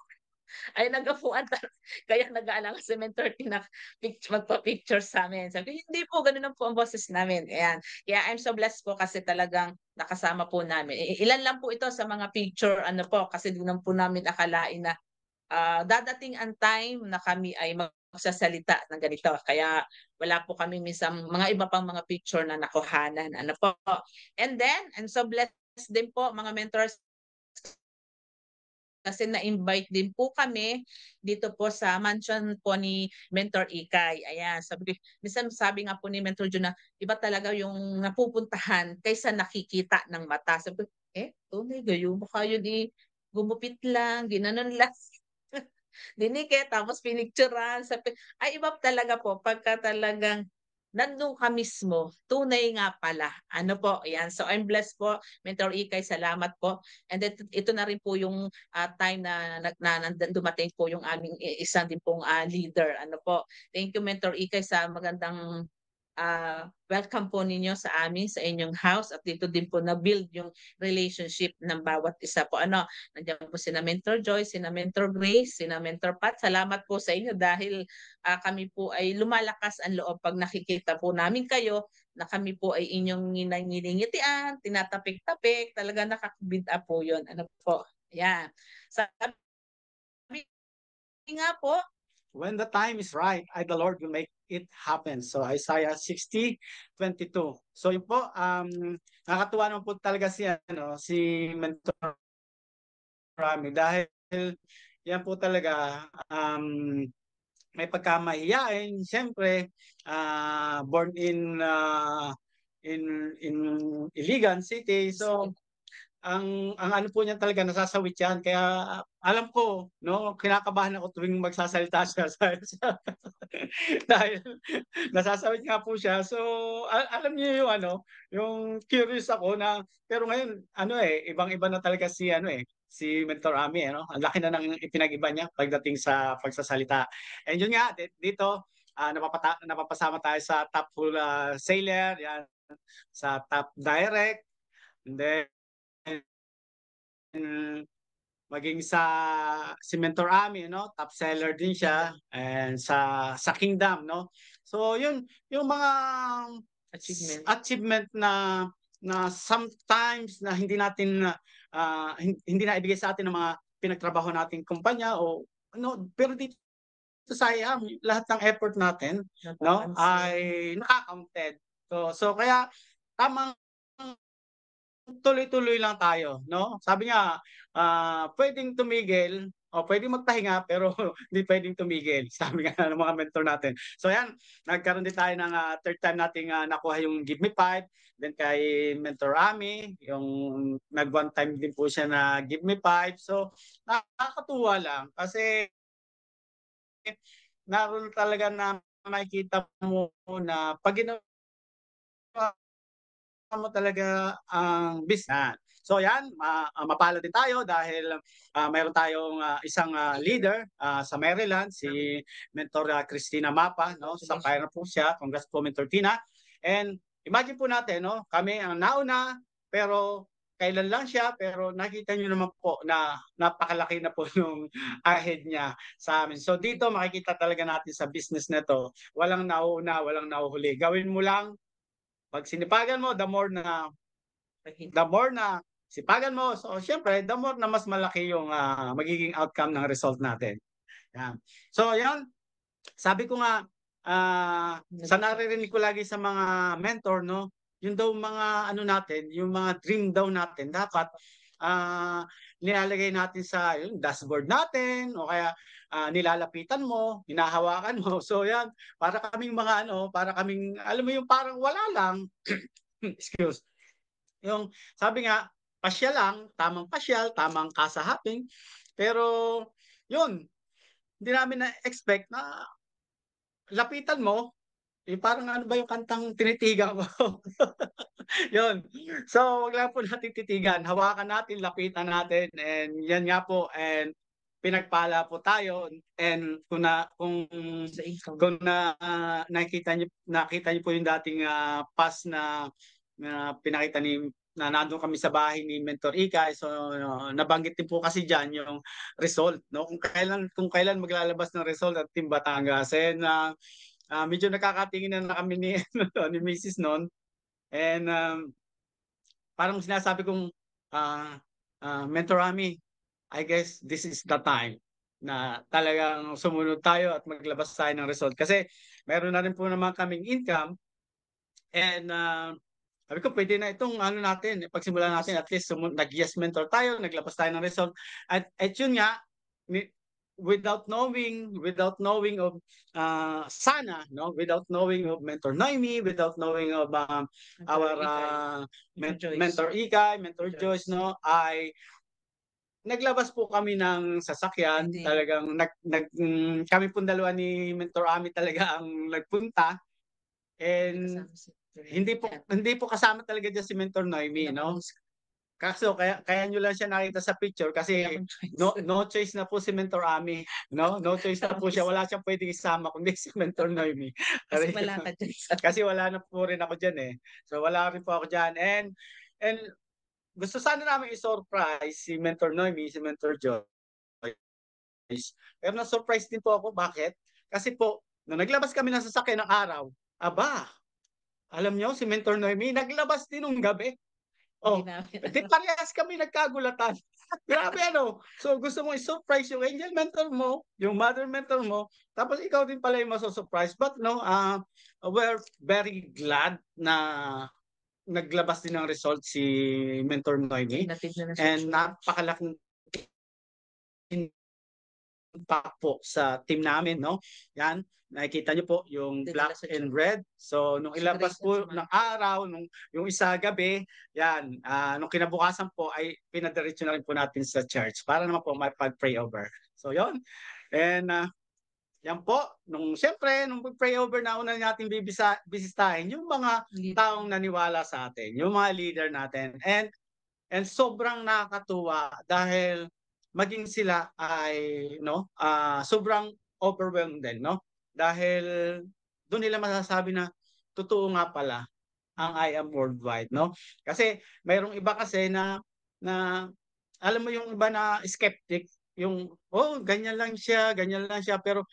Ay, nag-afuan tal- Kaya nag-aalangan si Mentor Team na picture, magpa-picture sa amin. Sabi hindi po, ganun po ang boses namin. Ayan. Kaya I'm so blessed po kasi talagang nakasama po namin. Ilan lang po ito sa mga picture, ano po, kasi naman po namin akalain na ah, dadating ang time na kami ay magsasalita ng ganito. Kaya wala po kami minsan mga iba pang mga picture na nakuhanan. Ano po. And then, I'm so blessed din po mga mentors kasi na-invite din po kami dito po sa mansion po ni Mentor Ikay. Ayan, sabi ko, minsan sabi nga po ni Mentor Jun na iba talaga yung napupuntahan kaysa nakikita ng mata. Sabi ko, eh, tunay gayo, baka yun eh, gumupit lang, ginanon lang. Dinikit, tapos pinicturean. Sabi, ay iba talaga po, pagka talagang nandun ka mismo, tunay nga pala. Ano po, yan. So I'm blessed po. Mentor Ikay, salamat po. And then, ito na rin po yung ah, time na, na, na, dumating po yung aming isang din pong ah, leader. Ano po. Thank you, Mentor Ikay, sa magandang ah, welcome po ninyo sa amin, sa inyong house. At dito din po na-build yung relationship ng bawat isa po. Ano, nandiyan po sina Mentor Joy, sina Mentor Grace, sina Mentor Pat. Salamat po sa inyo dahil ah, kami po ay lumalakas ang loob pag nakikita po namin kayo na kami po ay inyong nginangingitian, tinatapik-tapik, talaga nakakabid up po yun. Ano po? Yan. Sabi nga po, When the time is right, I, the Lord, will make it happen. So Isaiah 60, 22. So yun po, um, nakakatuwa naman po talaga si, ano, si Mentor Rami dahil yan po talaga um, may pagkamahiyain. Siyempre, ah, born in ah, in in Iligan City. So ang ang ano po niya talaga nasasawit yan. Kaya alam ko no kinakabahan ako tuwing magsasalita siya. Dahil nasasawit nga po siya. So al- alam niyo yung ano yung curious ako na pero ngayon ano eh ibang-iba na talaga si ano eh si Mentor Ami ano ang laki na ng ipinag-iba niya pagdating sa pagsasalita. And yun nga di- dito ah, napapata napapasama tayo sa top full ah, sailor yan sa top direct. And then maging sa si Mentor Ami no top seller din siya and sa sa Kingdom no so yun yung mga achievement. achievement na na sometimes na hindi natin hin- hindi na ibigay sa atin ng mga pinagtrabaho nating kumpanya o no pero dito sa IAM lahat ng effort natin no Napapansin. ay nakakounted so so kaya tamang tuloy-tuloy lang tayo no? Sabi nga ah pwedeng tumigil o pwedeng magpahinga pero hindi pwedeng tumigil sabi nga ng mga mentor natin. So yan nagkaroon din tayo ng ah, third time nating ah, nakuha yung give me five then kay mentor Ami yung nag one time din po siya na give me five. So nakakatuwa lang kasi naroon talaga na makikita mo na pag ginawa mo talaga ang business. So yan, ma- ah, mapala din tayo dahil ah, mayroon tayong ah, isang ah, leader ah, sa Maryland, si Mentor ah, Christina Mapa, no? Sa Pyro po siya. Congrats po Mentor Tina. And imagine po natin, no? Kami ang nauna, pero kailan lang siya, pero nakita niyo naman po na napakalaki na po nung ahead niya sa amin. So dito makikita talaga natin sa business na to, walang nauuna, walang nauhuli. Gawin mo lang pag sinipagan mo, the more na the more na sipagan mo, so syempre, the more na mas malaki yung ah, magiging outcome ng result natin. Yan. So, yan. Sabi ko nga, ah, sa naririnig ko lagi sa mga mentor, no, yung daw mga ano natin, yung mga dream daw natin, dapat ah, nilalagay natin sa yung dashboard natin o kaya ah, nilalapitan mo, hinahawakan mo. So yan, para kaming mga ano, para kaming alam mo yung parang wala lang. Excuse. Yung sabi nga, pasyal lang, tamang pasyal, tamang kasahaping. Pero yun, hindi namin na-expect na lapitan mo, eh, parang ano ba yung kantang tinitigan ko? yun. So, wag lang po natin titigan. Hawakan natin, lapitan natin. And yan nga po. And pinagpala po tayo. And kung na, kung, kung na, ah, nakita niyo, nakita niyo po yung dating ah, pass na, na pinakita ni na nandun kami sa bahay ni Mentor Ika so uh, nabanggit din po kasi diyan yung result no kung kailan kung kailan maglalabas ng result at Team Batangas and uh, uh, medyo nakakatingin na kami ni ni Mrs. noon and um, parang sinasabi kong uh, uh, Mentor Ami I guess this is the time na talagang sumunod tayo at maglabas tayo ng result kasi meron na rin po naman kaming income and uh, sabi ko, pwede na itong ano natin, pagsimula natin, at least sumun- nag-yes mentor tayo, naglabas tayo ng result. At, at yun nga, without knowing, without knowing of uh, sana, no, without knowing of Mentor Noemi, without knowing of um, our uh, men-. Mentor Ikay, Mentor Joyce. No, ay naglabas po kami ng sasakyan. Hindi. Talagang nag, nag, mm, kami po dalawa ni Mentor Ami talaga ang nagpunta. And hindi po hindi po kasama talaga diyan si Mentor Noemi, no? Kaso kaya kaya nyo lang siya nakita sa picture kasi no no choice na po si Mentor Ami, no? No choice na po siya. Wala siyang pwedeng isama kundi si Mentor Noemi. Kasi wala ka dyan Kasi wala na po rin ako diyan eh. So wala rin po ako diyan. And and gusto sana namin i-surprise si Mentor Noemi, si Mentor Joyce. Pero na-surprise din po ako. Bakit? Kasi po, nung naglabas kami ng sasakyan ng araw, aba, alam nyo, si Mentor Noemi, naglabas din nung gabi. Oh, Di parehas kami nagkagulatan. Grabe ano. So gusto mo i-surprise yung angel mentor mo, yung mother mentor mo, tapos ikaw din pala yung maso-surprise. But no, uh, we're very glad na naglabas din ng result si Mentor Noemi. And napakalaking impact po sa team namin, no? Yan, nakikita niyo po yung Dinala black and red. So nung ilabas po ng araw, nung yung isa gabi, yan, ah, nung kinabukasan po ay pinadiretso na rin po natin sa church para naman po may pag-pray over. So yon. And ah, yan po, nung siyempre, nung pray over na una natin bibisa, bisitahin yung mga taong naniwala sa atin, yung mga leader natin. And and sobrang nakakatuwa dahil maging sila ay no, ah sobrang overwhelmed din, no? Dahil doon nila masasabi na totoo nga pala ang I am worldwide, no? Kasi mayroong iba kasi na na alam mo yung iba na skeptic, yung oh, ganyan lang siya, ganyan lang siya pero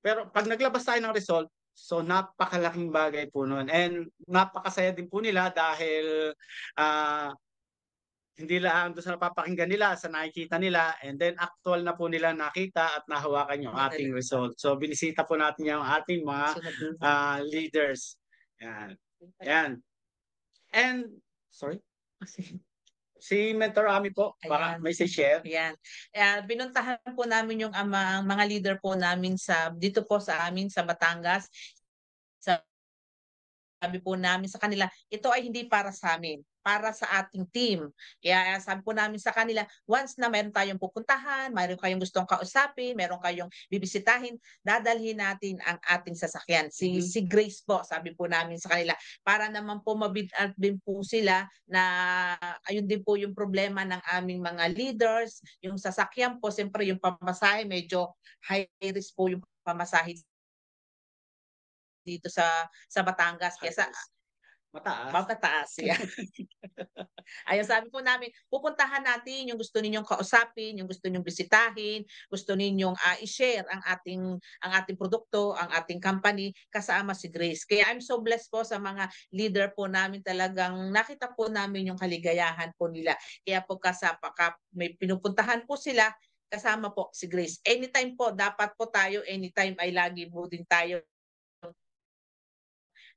pero pag naglabas tayo ng result, so napakalaking bagay po noon. And napakasaya din po nila dahil ah hindi lang doon sa napapakinggan nila, sa nakikita nila, and then actual na po nila nakita at nahawakan yung ating result. So binisita po natin yung ating mga ah, leaders. Yan. Yan. And, sorry, si Mentor Ami po, baka Ayan. may share. Yan. Uh, binuntahan po namin yung ama, mga leader po namin sa dito po sa amin sa Batangas. Sa sabi po namin sa kanila, ito ay hindi para sa amin, para sa ating team. Kaya eh, sabi po namin sa kanila, once na meron tayong pupuntahan, meron kayong gustong kausapin, meron kayong bibisitahin, dadalhin natin ang ating sasakyan. Si Mhm. si Grace po, sabi po namin sa kanila, para naman po mabid at din po sila na ayun din po yung problema ng aming mga leaders, yung sasakyan po, siyempre yung pamasahe, medyo high risk po yung pamasahe dito sa sa Batangas kaya sa Mataas. mataas yan. Ayun sabi po namin, pupuntahan natin yung gusto ninyong kausapin, yung gusto ninyong bisitahin, gusto ninyong ah, i-share ang ating ang ating produkto, ang ating company kasama si Grace. Kaya I'm so blessed po sa mga leader po namin talagang nakita po namin yung kaligayahan po nila. Kaya po kasapa ka, may pinupuntahan po sila kasama po si Grace. Anytime po, dapat po tayo, anytime ay lagi po din tayo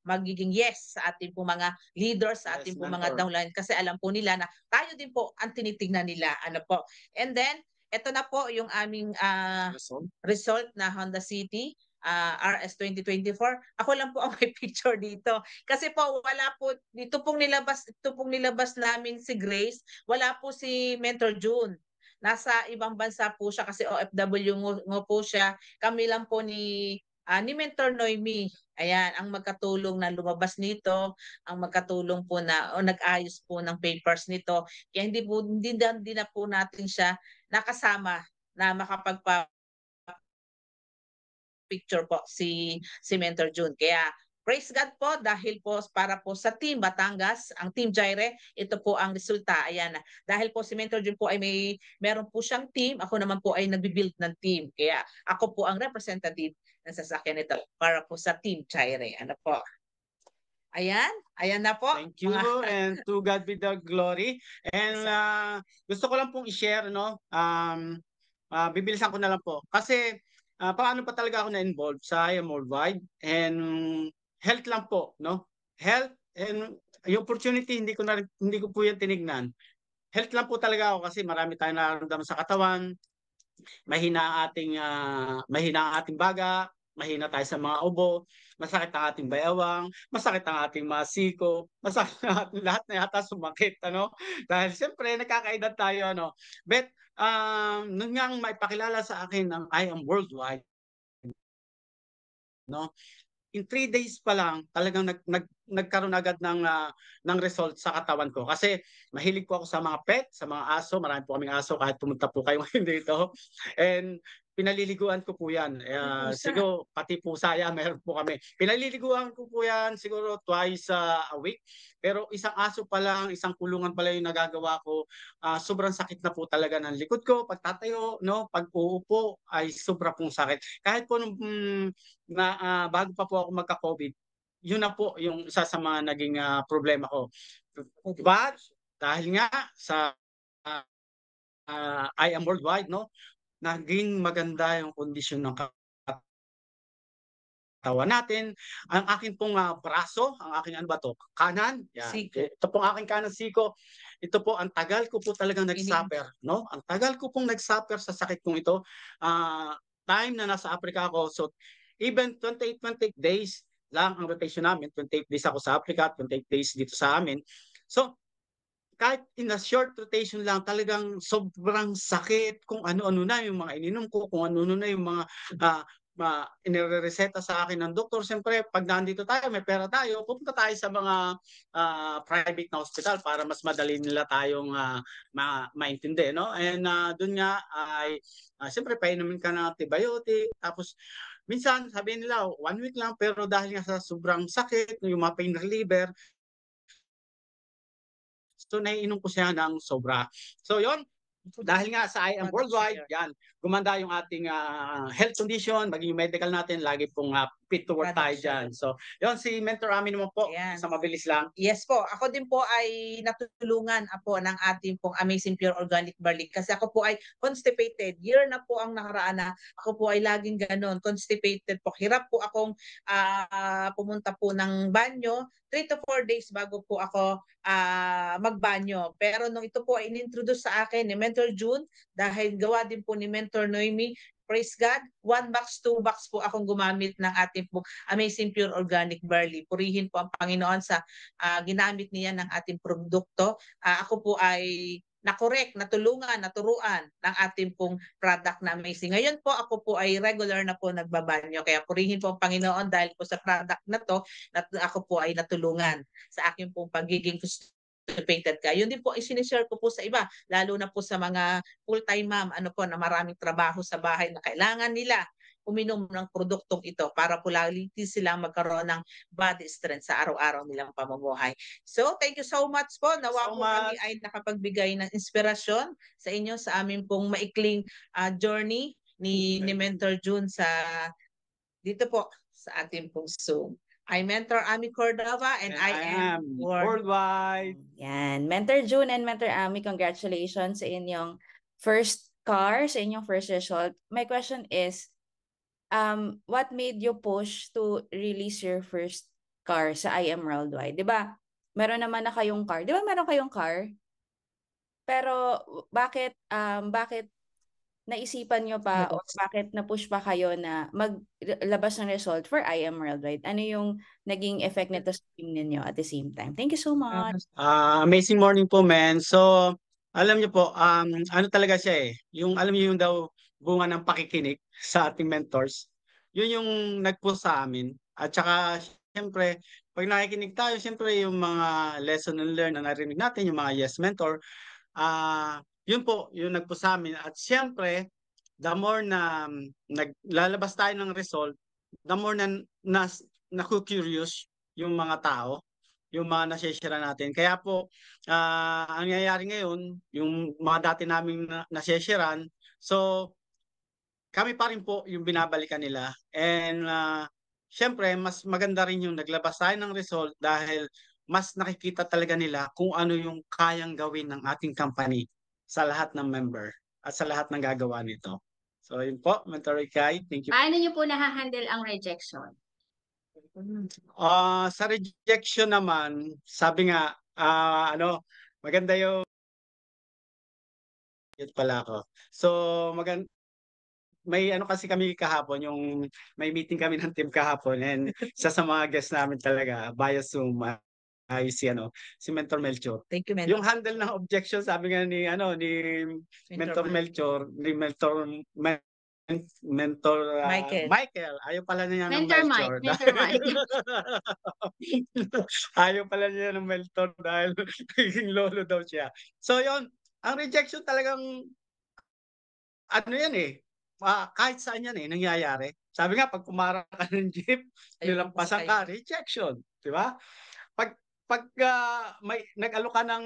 magiging yes sa ating po mga leaders, sa Yes, ating po mga downline kasi alam po nila na tayo din po ang tinitingnan nila. Ano po. And then, ito na po yung aming ah, Result. result na Honda City ah, RS 2024. Ako lang po ang may picture dito. Kasi po wala po dito pong nilabas ito pong nilabas namin si Grace, wala po si Mentor June. Nasa ibang bansa po siya kasi OFW ngo, ngo po siya. Kami lang po ni ah, ni Mentor Noemi. Ayan, ang magkatulong na lumabas nito, ang magkatulong po na o nag-ayos po ng papers nito. Kaya hindi po hindi, hindi na po natin siya nakasama na makapagpa picture po si si Mentor June. Kaya praise God po dahil po para po sa Team Batangas, ang Team Jaire, ito po ang resulta. Ayan. Dahil po si Mentor June po ay may meron po siyang team, ako naman po ay nagbi-build ng team. Kaya ako po ang representative ng sasakyan nito para po sa Team Jaire. Ano po? Ayan, ayan na po. Thank you Mga- and to God be the glory. And uh, gusto ko lang pong i-share no. Um ah, bibilisan ko na lang po kasi ah, paano pa talaga ako na-involved sa IAM Worldwide and health lang po no. Health and yung opportunity hindi ko na hindi ko po yan tinignan. Health lang po talaga ako kasi marami tayong nararamdaman sa katawan. Mahina ang ating ah, mahina ang ating baga, mahina tayo sa mga ubo, masakit ang ating bayawang, masakit ang ating mga siko, masakit ang ating lahat na yata sumakit, ano? Dahil siyempre, nakakaedad tayo, ano? But, um, nung nga maipakilala sa akin ng I am worldwide, no? In three days pa lang, talagang nag, nag, nagkaroon agad ng, ah, ng result sa katawan ko. Kasi mahilig po ako sa mga pet, sa mga aso. Marami po kaming aso kahit pumunta po kayo ngayon dito. And pinaliliguan ko po yan. Uh, pusa. siguro, pati pusa yan, meron po kami. Pinaliliguan ko po yan siguro twice ah, a week. Pero isang aso pa lang, isang kulungan pa lang yung nagagawa ko. Ah, sobrang sakit na po talaga ng likod ko. Pag tatayo, no, pag uupo, ay sobra pong sakit. Kahit po nung mm, na, ah, bago pa po ako magka-COVID, yun na po yung isa sa mga naging ah, problema ko. But, dahil nga sa ah, ah, I am worldwide, no? Naging maganda yung kondisyon ng katawan natin. Ang akin pong ah, braso, ang aking ano ba to? Kanan. Yan. Siko. Ito pong aking kanan siko. Ito po, ang tagal ko po talagang nagsuffer. No? Ang tagal ko pong nagsuffer sa sakit kong ito. Ah, time na nasa Africa ako. So, even 28, 28 days lang ang rotation namin. 28 days ako sa Africa, 28 days dito sa amin. So, kahit in a short rotation lang, talagang sobrang sakit kung ano-ano na yung mga ininom ko, kung ano-ano na yung mga uh, ma inireseta sa akin ng doktor. Siyempre, pag nandito tayo, may pera tayo, pupunta tayo sa mga ah, private na hospital para mas madali nila tayong ah, ma maintindi. No? And uh, doon nga ay, uh, siyempre, painumin ka ng antibiotic. Tapos, minsan, sabihin nila, one week lang, pero dahil nga sa sobrang sakit, yung mga pain reliever, So naiinom ko siya ng sobra. So yon dahil nga sa I am worldwide, yan, gumanda yung ating ah, health condition, maging medical natin, lagi pong ah, fit to work tayo dyan. So, yon si Mentor Ami naman po, Ayan. sa mabilis lang. Yes po, ako din po ay natulungan po ng ating pong Amazing Pure Organic Barley kasi ako po ay constipated. Year na po ang nakaraan na ako po ay laging ganon, constipated po. Hirap po akong ah, pumunta po ng banyo, 3 to 4 days bago po ako ah, magbanyo. Pero nung ito po ay inintroduce sa akin ni Mentor June dahil gawa din po ni Mentor Noemi, praise God, one box, two box po akong gumamit ng ating po Amazing Pure Organic Barley. Purihin po ang Panginoon sa ah, ginamit niya ng ating produkto. Ah, ako po ay na-correct, natulungan, naturuan ng ating pong product na amazing. Ngayon po ako po ay regular na po nagbabanyo. Kaya purihin po ang Panginoon dahil po sa product na to, nat ako po ay natulungan sa aking pong pagiging constipated ka. Yun din po ay sinishare ko po sa iba, lalo na po sa mga full-time mom, ano po, na maraming trabaho sa bahay na kailangan nila uminom ng produktong ito para po lagi silang magkaroon ng body strength sa araw-araw nilang pamumuhay. So, thank you so much po. Nawa So po kami much. ay nakapagbigay ng inspirasyon sa inyo sa aming pong maikling ah, journey ni, ni Mentor June sa dito po sa ating pong Zoom. I mentor Ami Cordova and, I, am, World. worldwide. Yan. Mentor June and Mentor Ami, congratulations sa inyong first car, sa inyong first result. My question is, um, what made you push to release your first car sa IM Worldwide. 'Di ba? Meron naman na kayong car. 'Di ba meron kayong car? Pero bakit um bakit naisipan nyo pa o bakit na-push pa kayo na maglabas ng result for IM Worldwide? Ano yung naging effect nito sa team ninyo at the same time? Thank you so much. Ah, amazing morning po, men. So, alam niyo po, um, ano talaga siya eh. Yung, alam niyo yung daw bunga ng pakikinig sa ating mentors. Yun yung nag-push sa amin. At saka, siyempre, pag nakikinig tayo, siyempre yung mga lesson and learn na narinig natin, yung mga yes mentor, ah, yun po, yung nagpo sa amin. At siyempre, the more na um, naglalabas tayo ng result, the more na, na naku-curious yung mga tao, yung mga nasishare natin. Kaya po, uh, ang nangyayari ngayon, yung mga dati naming na, nasisharean, so kami pa rin po yung binabalikan nila. And uh, syempre, mas maganda rin yung naglabas tayo ng result dahil mas nakikita talaga nila kung ano yung kayang gawin ng ating company sa lahat ng member at sa lahat ng gagawa nito. So yun po, Mentor Kai, thank you. Paano niyo po nahahandle ang rejection? Uh, sa rejection naman, sabi nga, uh, ano, maganda yung yun pala ako. So, maganda may ano kasi kami kahapon, yung may meeting kami ng team kahapon and sa sa mga guests namin talaga via Zoom ay si ano, si Mentor Melchor. Thank you, Mentor. Yung handle ng objection, sabi nga ni ano ni Mentor, Mentor Melchor, ni Mentor Men- Mentor uh, Michael. Michael. Ayaw pala niya ng Mentor Melchor. Mike, Mentor Mike. Ayaw pala niya ng Melchor dahil naging lolo daw siya. So yon ang rejection talagang ano yan eh, uh, kahit saan yan eh, nangyayari. Sabi nga, pag kumara ka ng jeep, nilampasan ka, rejection. Di ba? Pag pag uh, may nag-alo ka ng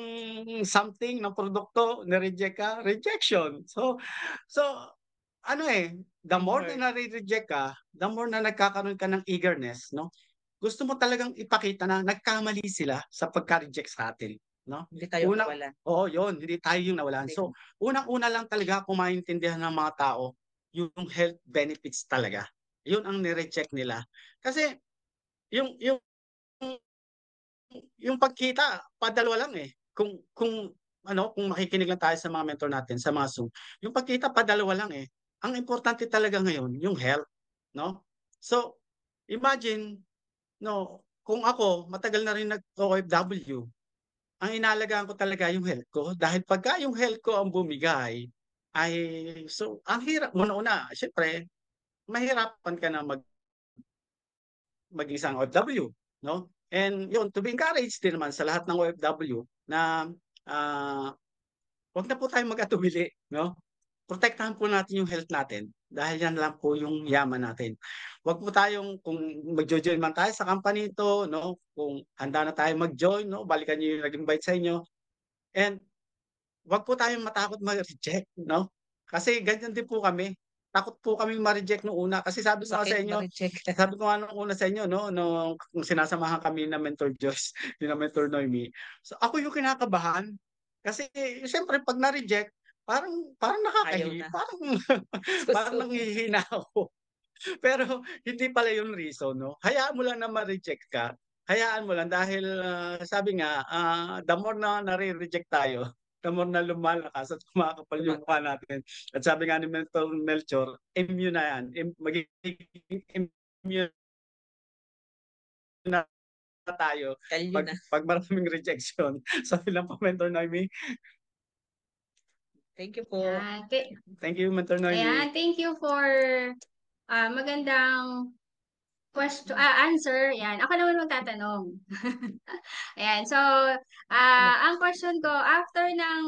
something ng produkto, ni-reject ka, rejection. So so ano eh, the more na na-reject ka, the more na nagkakaroon ka ng eagerness, no? Gusto mo talagang ipakita na nagkamali sila sa pagka-reject sa atin, no? Hindi tayo Unang- nawalan. Oo, yun. Hindi tayo yung nawalan. So, unang-una lang talaga kung maintindihan ng mga tao yung health benefits talaga. Yun ang ni-reject nila. Kasi, yung, yung, yung pagkita, padalwa lang eh. Kung, kung, ano, kung makikinig lang tayo sa mga mentor natin, sa mga Zoom, yung pagkita, padalwa lang eh. Ang importante talaga ngayon, yung health, no? So, imagine, no, kung ako, matagal na rin nag-OFW, ang inalagaan ko talaga yung health ko dahil pagka yung health ko ang bumigay ay so ang hirap una-una syempre mahirapan ka na mag mag isang OFW no and yun to be encouraged din naman sa lahat ng OFW na ah wag na po tayong mag-atubili no protektahan po natin yung health natin dahil yan lang po yung yaman natin. Huwag po tayong kung magjo-join man tayo sa company ito, no, kung handa na tayo mag-join, no, balikan niyo yung nag-invite sa inyo. And wag po tayong matakot ma-reject, no? Kasi ganyan din po kami. Takot po kaming ma-reject nung una kasi sabi ko sa inyo, ma-reject. sabi ko nga nung una sa inyo, no, nung kung sinasamahan kami na Mentor Joyce, ni na Mentor Noemi. So ako yung kinakabahan. Kasi siyempre pag na-reject, parang parang nakakahiya, na. parang parang nanghihina ako. Pero hindi pala yung reason, no? Hayaan mo lang na ma-reject ka. Hayaan mo lang dahil ah, sabi nga, ah, the more na nare-reject tayo, the more na lumalakas at kumakapal yung mukha natin. At sabi nga ni Mentor Melchor, immune na yan. Im- magiging immune na tayo Kalyo pag, na. pag maraming rejection. Sabi lang po, Mentor Noemi. Thank you po. Ayan, th- Thank you, Mentor Noemi. ayan, thank you for ah, magandang question, ah, answer. Yan, ako naman magtatanong. Ayan, so ah, ang question ko after ng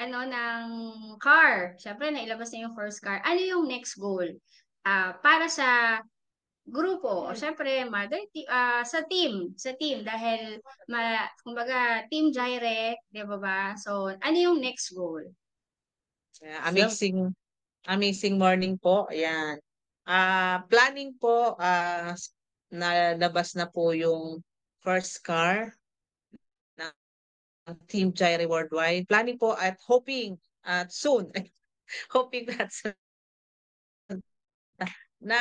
ano ng car, syempre nailabas na yung first car. Ano yung next goal? Ah, para sa grupo, o syempre mother ah, sa team, sa team dahil ma, kumbaga team direct, 'di ba ba? So, ano yung next goal? Yeah, amazing amazing morning po. Ayan. Ah, planning po ah nalabas na po yung first car ng Team Gyre Worldwide. Planning po at hoping at soon hoping that soon, na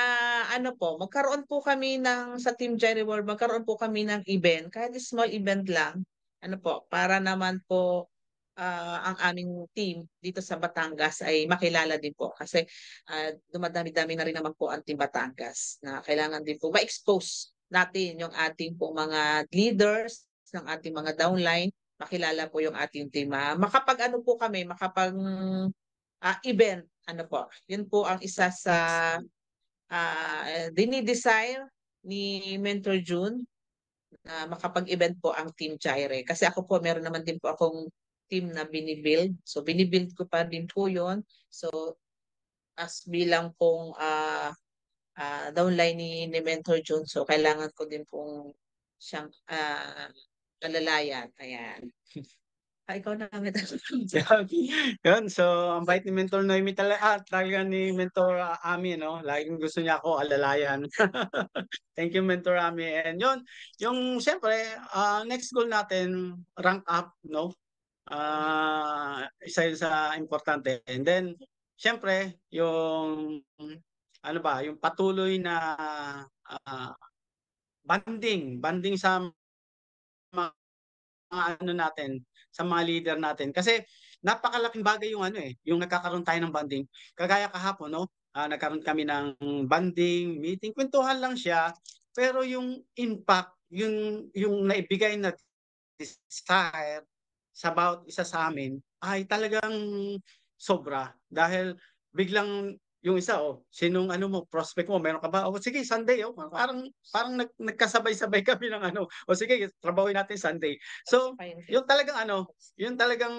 ano po, magkaroon po kami ng sa Team Jerry World, magkaroon po kami ng event, kahit small event lang. Ano po, para naman po ah, ang aming team dito sa Batangas ay makilala din po kasi ah, dumadami-dami na rin naman po ang Team Batangas na kailangan din po ma-expose natin yung ating po mga leaders ng ating mga downline, makilala po yung ating team. Ah, makapag ano po kami, makapag ah, event, ano po, yun po ang isa sa uh, dinidesign ni Mentor June na makapag-event po ang Team Jaire. Kasi ako po, meron naman din po akong team na binibuild. So, binibuild ko pa din po yun. So, as bilang pong uh, uh, downline ni, ni Mentor June, so kailangan ko din pong siyang uh, alalayan. Ayan. Ay, ikaw na kami Yun, so ang bait ni Mentor Noemi talaga, ah, talaga ni Mentor uh, Ami, no? Laging gusto niya ako alalayan. Thank you, Mentor Ami. And yun, yung siyempre, uh, next goal natin, rank up, no? Uh, isa yun sa importante. And then, siyempre, yung ano ba, yung patuloy na uh, banding, banding sa mga ano natin, sa mga leader natin. Kasi napakalaking bagay yung ano eh, yung nagkakaroon tayo ng banding. Kagaya kahapon, no? Uh, nagkaroon kami ng banding, meeting, kwentuhan lang siya, pero yung impact, yung yung naibigay na desire sa bawat isa sa amin ay talagang sobra dahil biglang yung isa, oh, sinong ano mo, prospect mo, meron ka ba? Oh, sige, Sunday, oh. Parang, parang nag, nagkasabay-sabay kami ng ano. O sige, trabahoin natin Sunday. So, yung talagang ano, yung talagang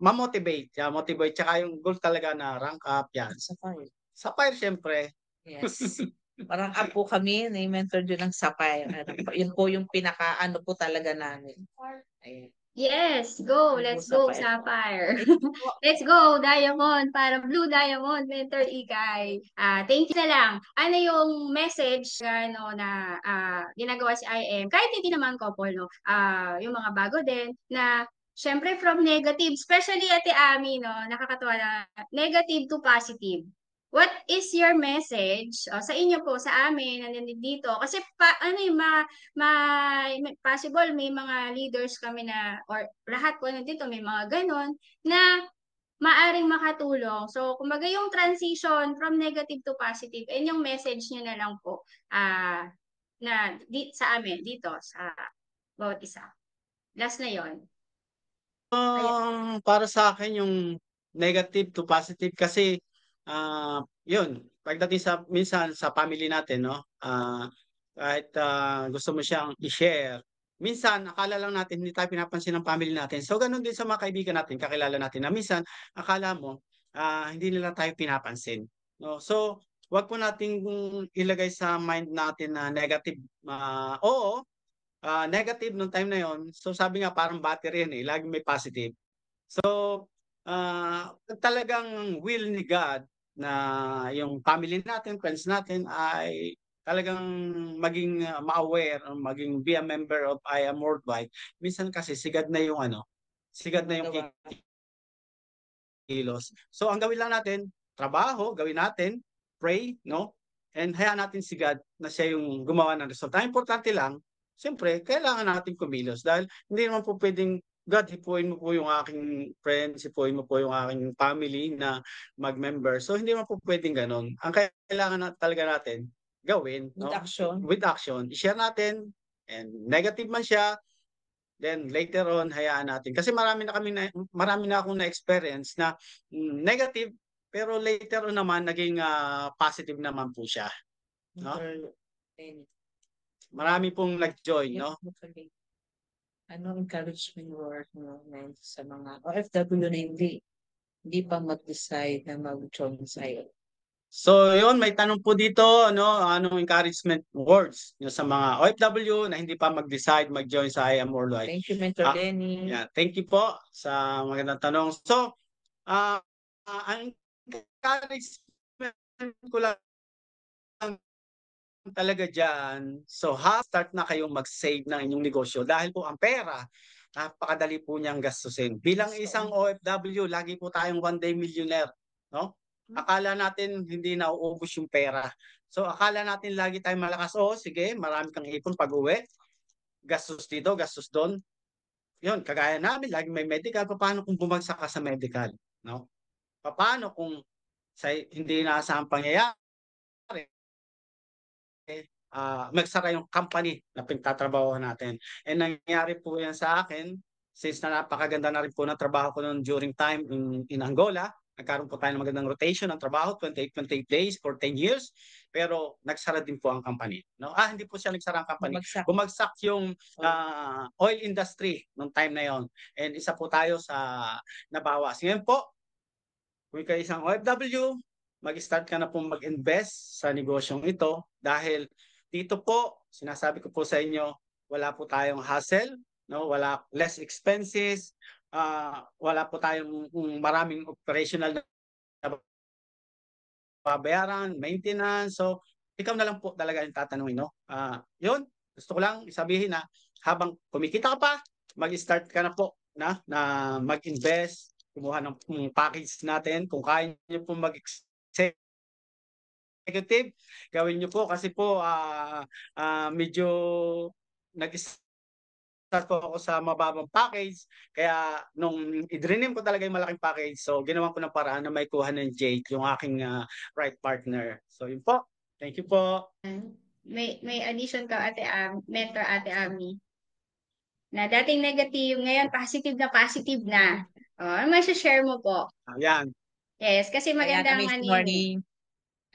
ma-motivate, yeah, motivate. Tsaka yung goal talaga na rank up, yan. Sa fire. Sa fire, syempre. Yes. Parang up po kami, na-mentor din ng Sapphire. Ano, yun po yung pinaka ano po talaga namin. Ayan. Yes, go. Let's go, Sapphire. Let's go, Diamond. Para Blue Diamond, Mentor Ikay. Ah, thank you na lang. Ano yung message ano, na ah, ginagawa si IM? Kahit hindi naman couple, no? Ah, yung mga bago din na Siyempre from negative, especially Ate Ami, no, nakakatawa na negative to positive. What is your message uh, sa inyo po, sa amin, na dito? Kasi pa, ano yung ma, ma, possible may mga leaders kami na, or lahat po nandito may mga ganon, na maaring makatulong. So, kumbaga yung transition from negative to positive, and yung message nyo na lang po uh, na di, sa amin, dito, sa bawat isa. Last na yon. Uh, para sa akin yung negative to positive kasi uh, yun, pagdating sa minsan sa family natin, no? Uh, kahit uh, gusto mo siyang i-share, minsan akala lang natin hindi tayo pinapansin ng family natin. So ganun din sa mga kaibigan natin, kakilala natin na minsan akala mo uh, hindi nila tayo pinapansin. No? So wag po nating ilagay sa mind natin na negative. Uh, oo, uh, negative nung time na yon. So sabi nga parang battery yan eh, lagi may positive. So uh, talagang will ni God na yung family natin, friends natin ay talagang maging uh, ma-aware, maging be a member of I Am Worldwide. Minsan kasi sigad na yung ano, sigad na yung kilos. So ang gawin lang natin, trabaho, gawin natin, pray, no? And hayaan natin si God na siya yung gumawa ng result. Ang importante lang, siyempre, kailangan natin kumilos dahil hindi naman po pwedeng God, hipuin mo po yung aking friends, hipuin mo po yung aking family na mag-member. So, hindi mo po pwedeng ganun. Ang kailangan na talaga natin gawin. With no? action. With action. I-share natin. And negative man siya, then later on, hayaan natin. Kasi marami na kami na, marami na akong na-experience na mm, negative, pero later on naman, naging uh, positive naman po siya. No? Marami pong nag-join, no? Ano encouragement word mo sa mga OFW na hindi hindi pa mag-decide na mag-join sa'yo? So, yun, may tanong po dito, ano, anong encouragement words nyo sa mga OFW na hindi pa mag-decide mag-join sa I Am Worldwide. Thank you, Mentor ah, Denny. Yeah, thank you po sa magandang tanong. So, uh, uh, ang encouragement ko lang talaga dyan, so ha, start na kayong mag-save ng inyong negosyo dahil po ang pera, napakadali po niyang gastusin. Bilang isang OFW, lagi po tayong one day millionaire. No? akala natin hindi nauubos yung pera. So akala natin lagi tayong malakas. Oo, sige, marami kang ipon pag uwi. Gastos dito, gastos doon. Yun, kagaya namin, lagi may medical. Paano kung bumagsak ka sa medical? No? Paano kung sa hindi inaasahang pangyayari? Uh, magsara yung company na pinagtatrabaho natin. And nangyari po yan sa akin since na napakaganda na rin po ng trabaho ko noon during time in, in Angola. Nagkaroon po tayo ng magandang rotation ng trabaho, 28-28 days for 10 years. Pero nagsara din po ang company. No? Ah, hindi po siya nagsara ang company. Bumagsak. Bumagsak yung uh, oil industry nung time na yon. And isa po tayo sa nabawas. Ngayon po, kung ikaw isang OFW, mag-start ka na po mag-invest sa negosyong ito dahil dito po, sinasabi ko po sa inyo, wala po tayong hassle, no? wala less expenses, uh, wala po tayong maraming operational na babayaran, maintenance. So, ikaw na lang po talaga yung tatanungin. No? Uh, yun, gusto ko lang sabihin na habang kumikita ka pa, mag-start ka na po na, na mag-invest, kumuha ng package natin. Kung kaya nyo po mag-execute executive, gawin niyo po kasi po uh, uh, medyo nag-start po ako sa mababang package. Kaya nung i-dream ko talaga yung malaking package, so ginawa ko ng paraan na may kuha ng Jake, yung aking uh, right partner. So yun po. Thank you po. May may addition ka ate Am, mentor ate Ami. Na dating negative, ngayon positive na positive na. Oh, ano may share mo po? Ayan. Yes, kasi maganda Ayan, ang ano.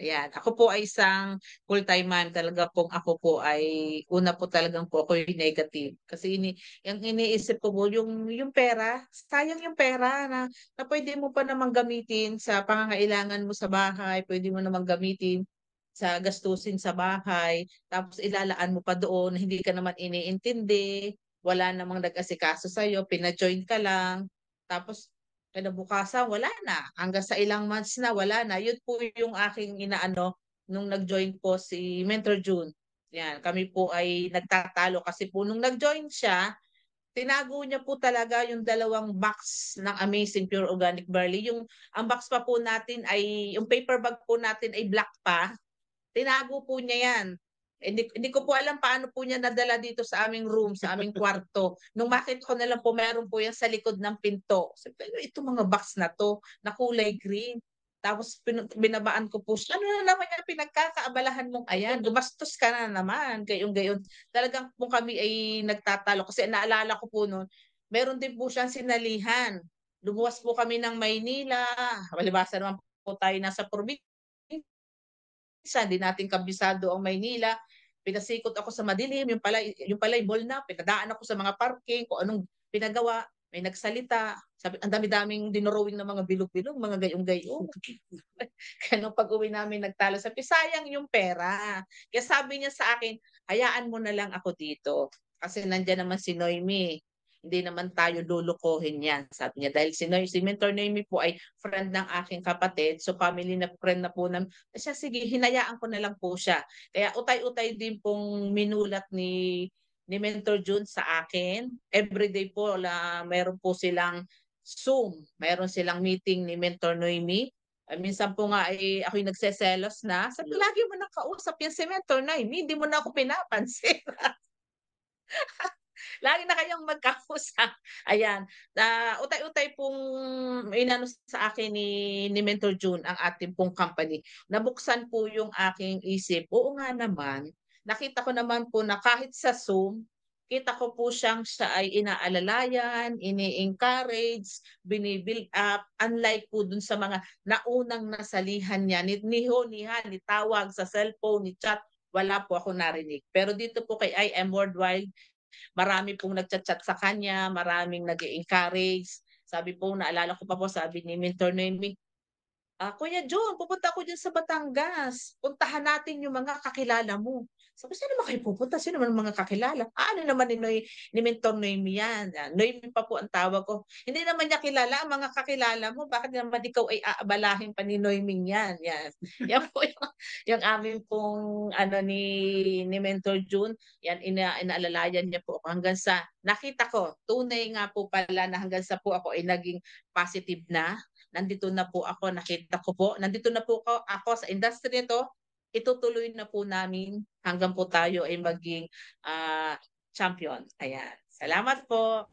Ayan, ako po ay isang full-time mom. Talaga pong ako po ay una po talagang po ako yung negative. Kasi ini, yung iniisip ko po, yung, yung pera, sayang yung pera na, na pwede mo pa namang gamitin sa pangangailangan mo sa bahay, pwede mo namang gamitin sa gastusin sa bahay, tapos ilalaan mo pa doon, hindi ka naman iniintindi, wala namang nag-asikaso sa'yo, pina-join ka lang, tapos kinabukasan wala na. Hanggang sa ilang months na wala na. Yun po yung aking inaano nung nag-join po si Mentor June. Yan, kami po ay nagtatalo kasi po nung nag-join siya, tinago niya po talaga yung dalawang box ng Amazing Pure Organic Barley. Yung ang box pa po natin ay yung paper bag po natin ay black pa. Tinago po niya yan. Hindi, hindi ko po alam paano po niya nadala dito sa aming room, sa aming kwarto. Nung makita ko na lang po, meron po yan sa likod ng pinto. Sabi ko, ito mga box na to, na kulay green. Tapos binabaan ko po siya, ano na naman yung pinagkakaabalahan mong ayan, gumastos ka na naman, gayong gayon. Talagang po kami ay nagtatalo kasi naalala ko po noon, meron din po siyang sinalihan. Lumuwas po kami ng Maynila, malibasa naman po tayo nasa probinsya, hindi natin kabisado ang Maynila pinasikot ako sa madilim, yung pala, yung pala yung mall na, pinadaan ako sa mga parking, kung anong pinagawa, may nagsalita, sabi, ang dami-daming dinurowing ng mga bilog-bilog, mga gayong-gayong. Kaya nung pag-uwi namin nagtalo, sabi, sayang yung pera. Kaya sabi niya sa akin, hayaan mo na lang ako dito. Kasi nandyan naman si Noemi hindi naman tayo lulukohin yan. Sabi niya, dahil si, si Mentor Noemi po ay friend ng aking kapatid, so family na friend na po ng, siya, sige, hinayaan ko na lang po siya. Kaya utay-utay din pong minulat ni ni Mentor June sa akin. Everyday po, la, meron po silang Zoom. Meron silang meeting ni Mentor Noemi. Uh, minsan po nga ay ako yung nagseselos na. Sabi, lagi mo nang kausap yan si Mentor Noemi. Hindi mo na ako pinapansin. Lagi na kayong magkausap. Ayan. Uh, utay-utay pong inano sa akin ni, ni Mentor June ang ating pong company. Nabuksan po yung aking isip. Oo nga naman. Nakita ko naman po na kahit sa Zoom, kita ko po siyang siya ay inaalalayan, ini-encourage, binibuild up, unlike po dun sa mga naunang nasalihan niya, ni, ni Honihan, ni tawag sa cellphone, ni chat, wala po ako narinig. Pero dito po kay I Am Worldwide, Marami pong nagchat-chat sa kanya, maraming nag encourage Sabi po, naalala ko pa po, sabi ni Mentor Noemi, ah, Kuya John, pupunta ako dyan sa Batangas. Puntahan natin yung mga kakilala mo. Sabi, saan naman kayo pupunta? Sino naman mga kakilala? Ah, ano naman ni, Noy, ni Mentor Noemi yan? Yan, Noemi pa po ang tawag ko. Hindi naman niya kilala ang mga kakilala mo. Bakit naman ikaw ay aabalahin pa ni Noemi yan? Yan. yan po yung, yung amin pong ano ni, ni Mentor June. Yan, ina, inaalalayan niya po ako hanggang sa nakita ko, tunay nga po pala na hanggang sa po ako ay naging positive na. Nandito na po ako, nakita ko po. Nandito na po ako, ako sa industry nito. Itutuloy na po namin hanggang po tayo ay maging ah, champion. Ayan. Salamat po.